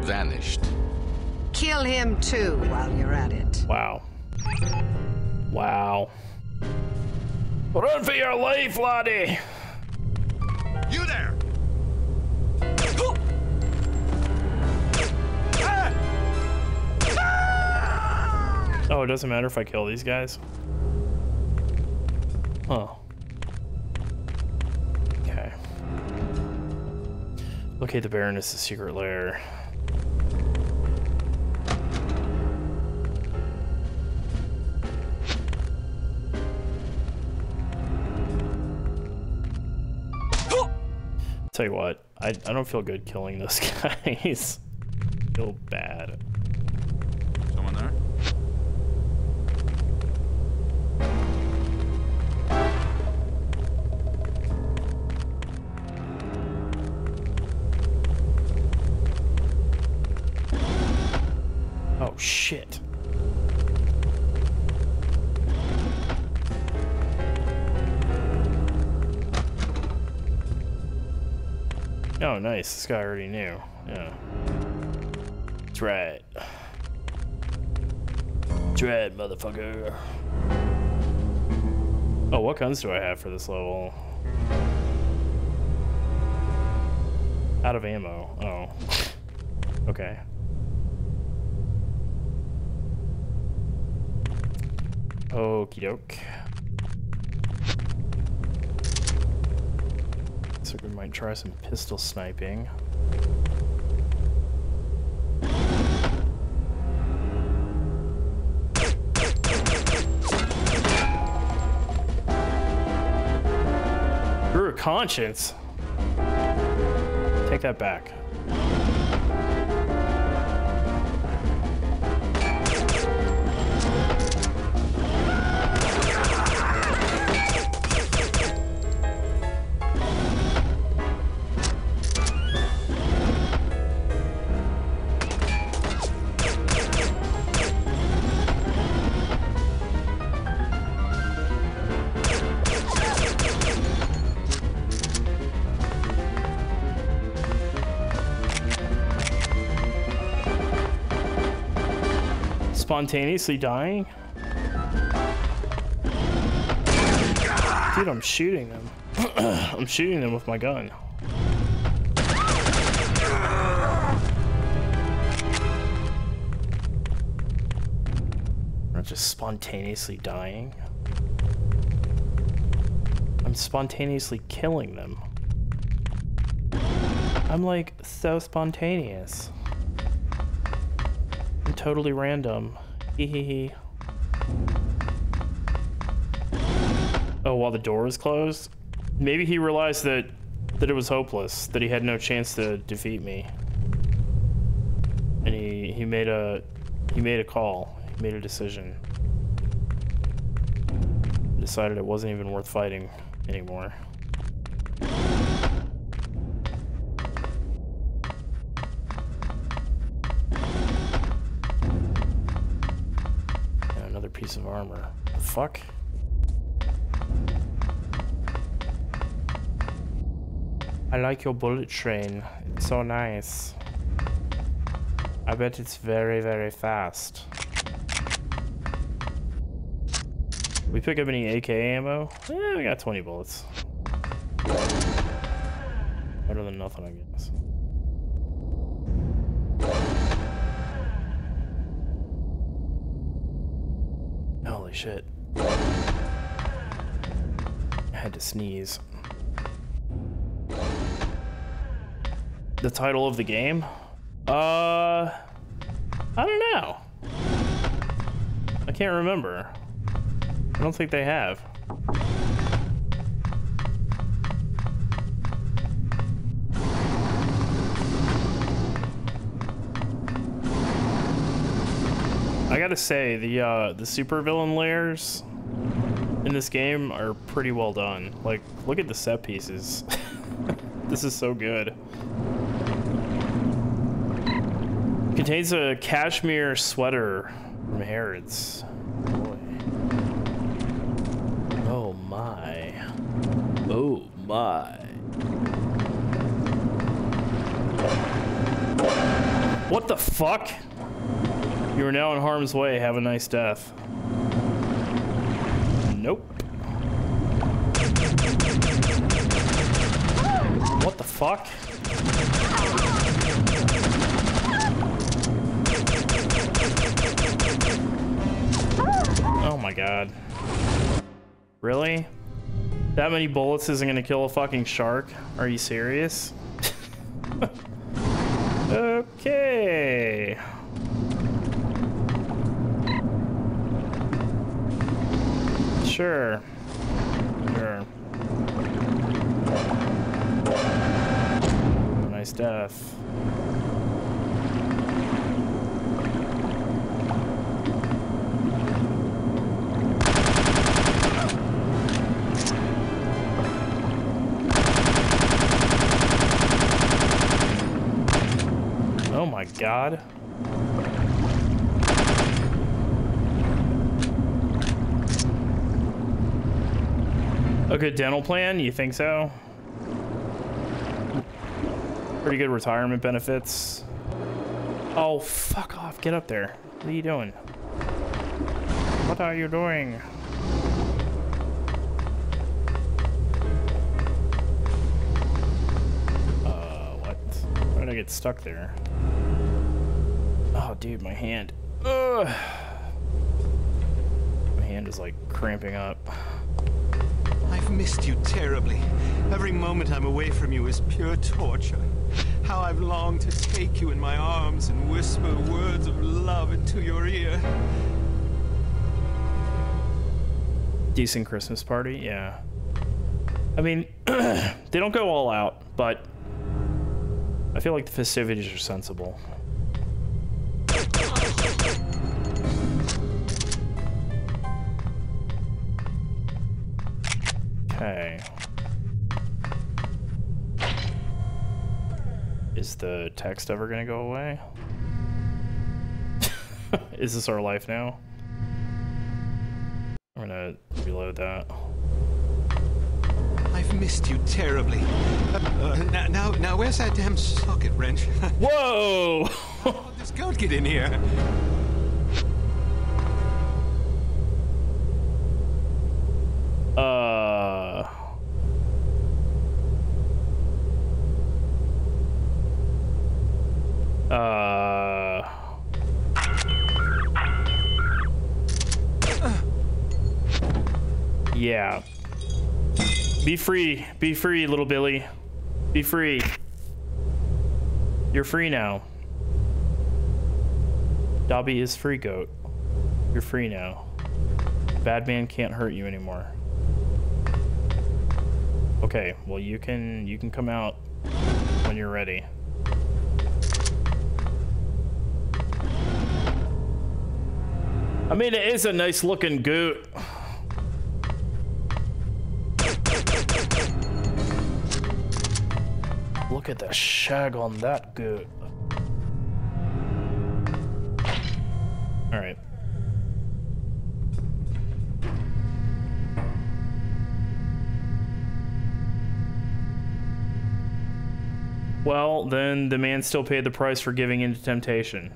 Vanished. Kill him too while you're at it. Wow. Wow. Run for your life, laddie! You there! Oh, it doesn't matter if I kill these guys? Oh. Locate the Baroness's secret lair. Tell you what, I, I don't feel good killing those (laughs) guys. feel bad. Someone there? Nice. This guy already knew. Yeah. That's right. Right, motherfucker. Oh, what guns do I have for this level? Out of ammo. Oh. (laughs) okay. Okie doke. So we might try some pistol sniping. Brew of conscience. Take that back. Spontaneously dying? Dude, I'm shooting them. (clears throat) I'm shooting them with my gun. Not just spontaneously dying. I'm spontaneously killing them. I'm like so spontaneous. I'm totally random. Hee. Oh, while the door was closed? Maybe he realized that that it was hopeless, that he had no chance to defeat me. And he, he made a he made a call. He made a decision. Decided it wasn't even worth fighting anymore. Piece of armor. The fuck? I like your bullet train. It's so nice. I bet it's very, very fast. We pick up any AK ammo? Eh, we got 20 bullets. Better than nothing, I guess. Holy shit. I had to sneeze. The title of the game? Uh, I don't know. I can't remember. I don't think they have. I gotta say, the uh, the supervillain layers in this game are pretty well done. Like, look at the set pieces. (laughs) This is so good. Contains a cashmere sweater from Harrods. Boy. Oh my. Oh my. What the fuck? You are now in harm's way. Have a nice death. Nope. What the fuck? Oh my god. Really? That many bullets isn't gonna kill a fucking shark? Are you serious? (laughs) okay. Sure. Sure. Nice death. Oh my god. A good dental plan? You think so? Pretty good retirement benefits. Oh, fuck off. Get up there. What are you doing? What are you doing? Uh, what? Why did I get stuck there? Oh, dude, my hand. Ugh. My hand is like cramping up. Missed you terribly. Every moment I'm away from you is pure torture. How I've longed to take you in my arms and whisper words of love into your ear. Decent Christmas party, yeah. I mean, (clears throat) they don't go all out, but I feel like the festivities are sensible. The text ever gonna go away? (laughs) Is this our life now? I'm gonna reload that. I've missed you terribly. Uh, now, now, now, where's that damn socket wrench? (laughs) Whoa! (laughs) this goat get in here. Uh. Uh. Yeah. Be free. Be free, little Billy. Be free. You're free now. Dobby is free goat. You're free now. Bad man can't hurt you anymore. Okay, well you can you can come out when you're ready. I mean it is a nice looking goat. Look at the shag on that goat. Alright. Well, then the man still paid the price for giving in to temptation.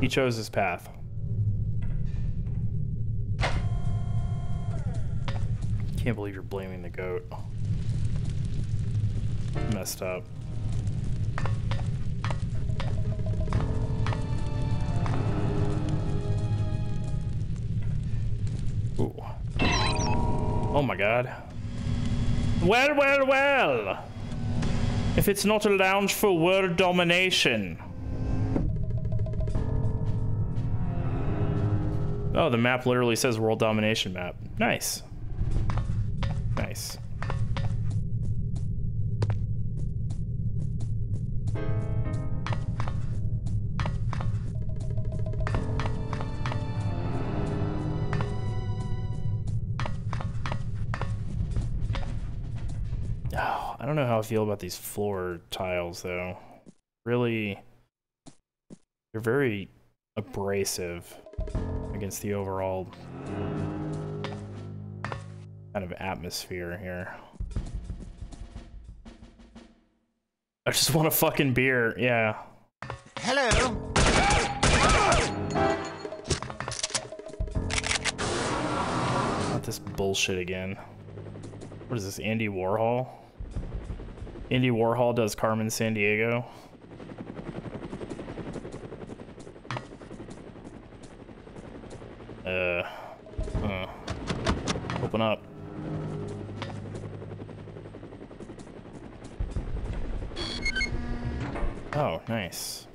He chose his path. Can't believe you're blaming the goat. Messed up. Ooh. Oh my god. Well, well, well! If it's not a lounge for world domination. Oh, the map literally says world domination map. Nice. Nice. I don't know how I feel about these floor tiles though. Really, they're very abrasive against the overall kind of atmosphere here. I just want a fucking beer, yeah. Hello. Not this bullshit again. What is this, Andy Warhol? Andy Warhol does Carmen Sandiego. Uh, uh, open up. Oh, nice.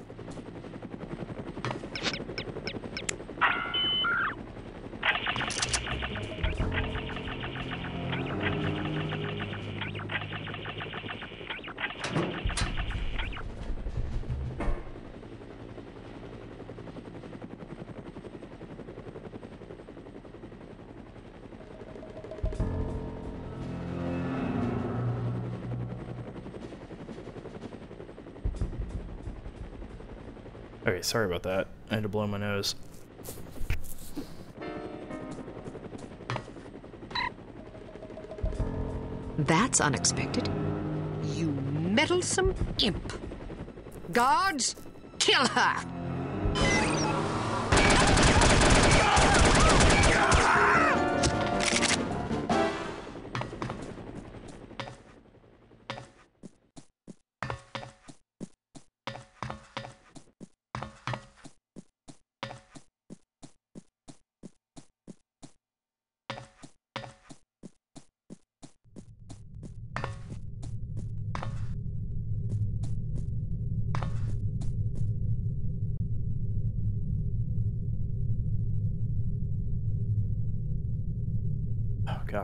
Okay, sorry about that. I had to blow my nose. That's unexpected. You meddlesome imp. Guards, kill her!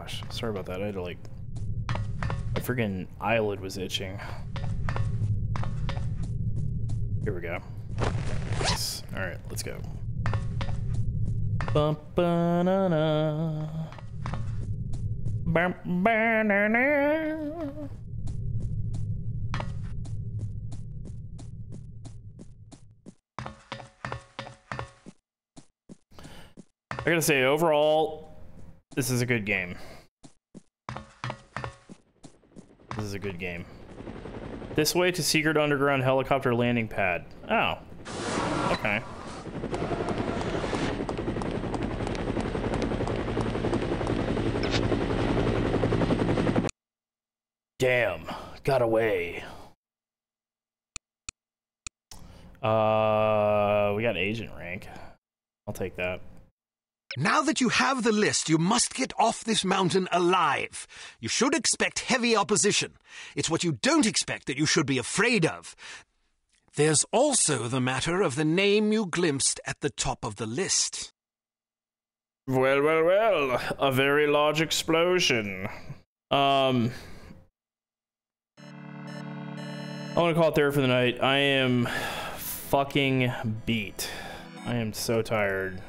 Gosh, sorry about that. I had to like, my freaking eyelid was itching. Here we go. Nice. All right, let's go. Bum, ba-na-na. Bum, ba-na-na. I gotta say, overall, this is a good game. This is a good game. This way to secret underground helicopter landing pad. Oh. Okay. Damn. Got away. Uh, we got agent rank. I'll take that. Now that you have the list, you must get off this mountain alive. You should expect heavy opposition. It's what you don't expect that you should be afraid of. There's also the matter of the name you glimpsed at the top of the list. Well, well, well. A very large explosion. Um. I want to call it there for the night. I am fucking beat. I am so tired.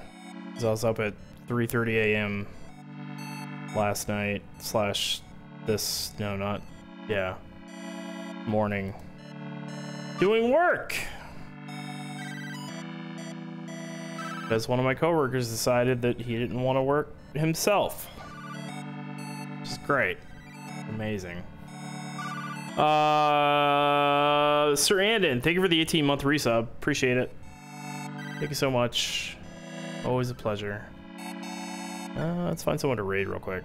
I was up at 3:30 a.m. last night slash this no not yeah morning doing work because one of my coworkers decided that he didn't want to work himself. Which is great, amazing. Uh, Sarandon, thank you for the 18 month resub. Appreciate it. Thank you so much. Always a pleasure. Uh, let's find someone to raid real quick.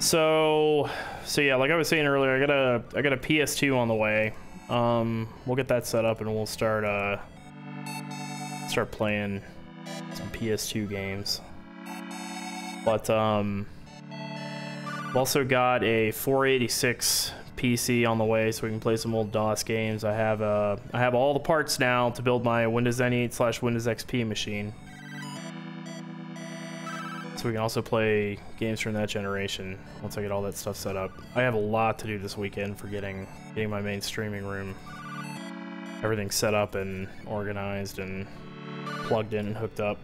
So, so yeah, like I was saying earlier, I got a I got a PS2 on the way. Um, we'll get that set up and we'll start uh start playing some PS2 games. But um, I've also got a 486 PC on the way, so we can play some old DOS games. I have uh, I have all the parts now to build my Windows ME slash Windows XP machine. So we can also play games from that generation once I get all that stuff set up. I have a lot to do this weekend for getting getting my main streaming room everything set up and organized and plugged in and hooked up.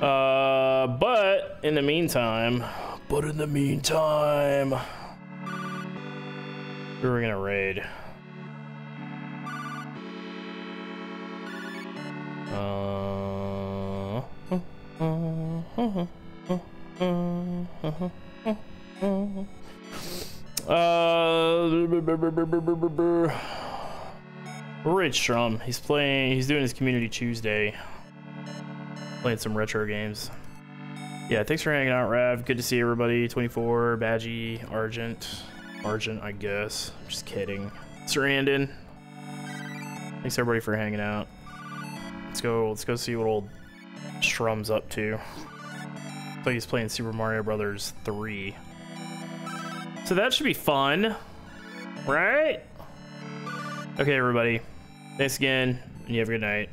Uh, but in the meantime, but in the meantime, Who are gonna raid? Uh, Rich Strum. He's playing. He's doing his Community Tuesday. Playing some retro games. Yeah, thanks for hanging out, Rav. Good to see everybody. 24, Badgie, Argent. Argent, I guess. Just kidding. Sarandon. Thanks everybody for hanging out. Let's go. Let's go see what old Strum's up to. So he's playing Super Mario Brothers 3. So that should be fun, right? Okay, everybody. Thanks again, and you have a good night.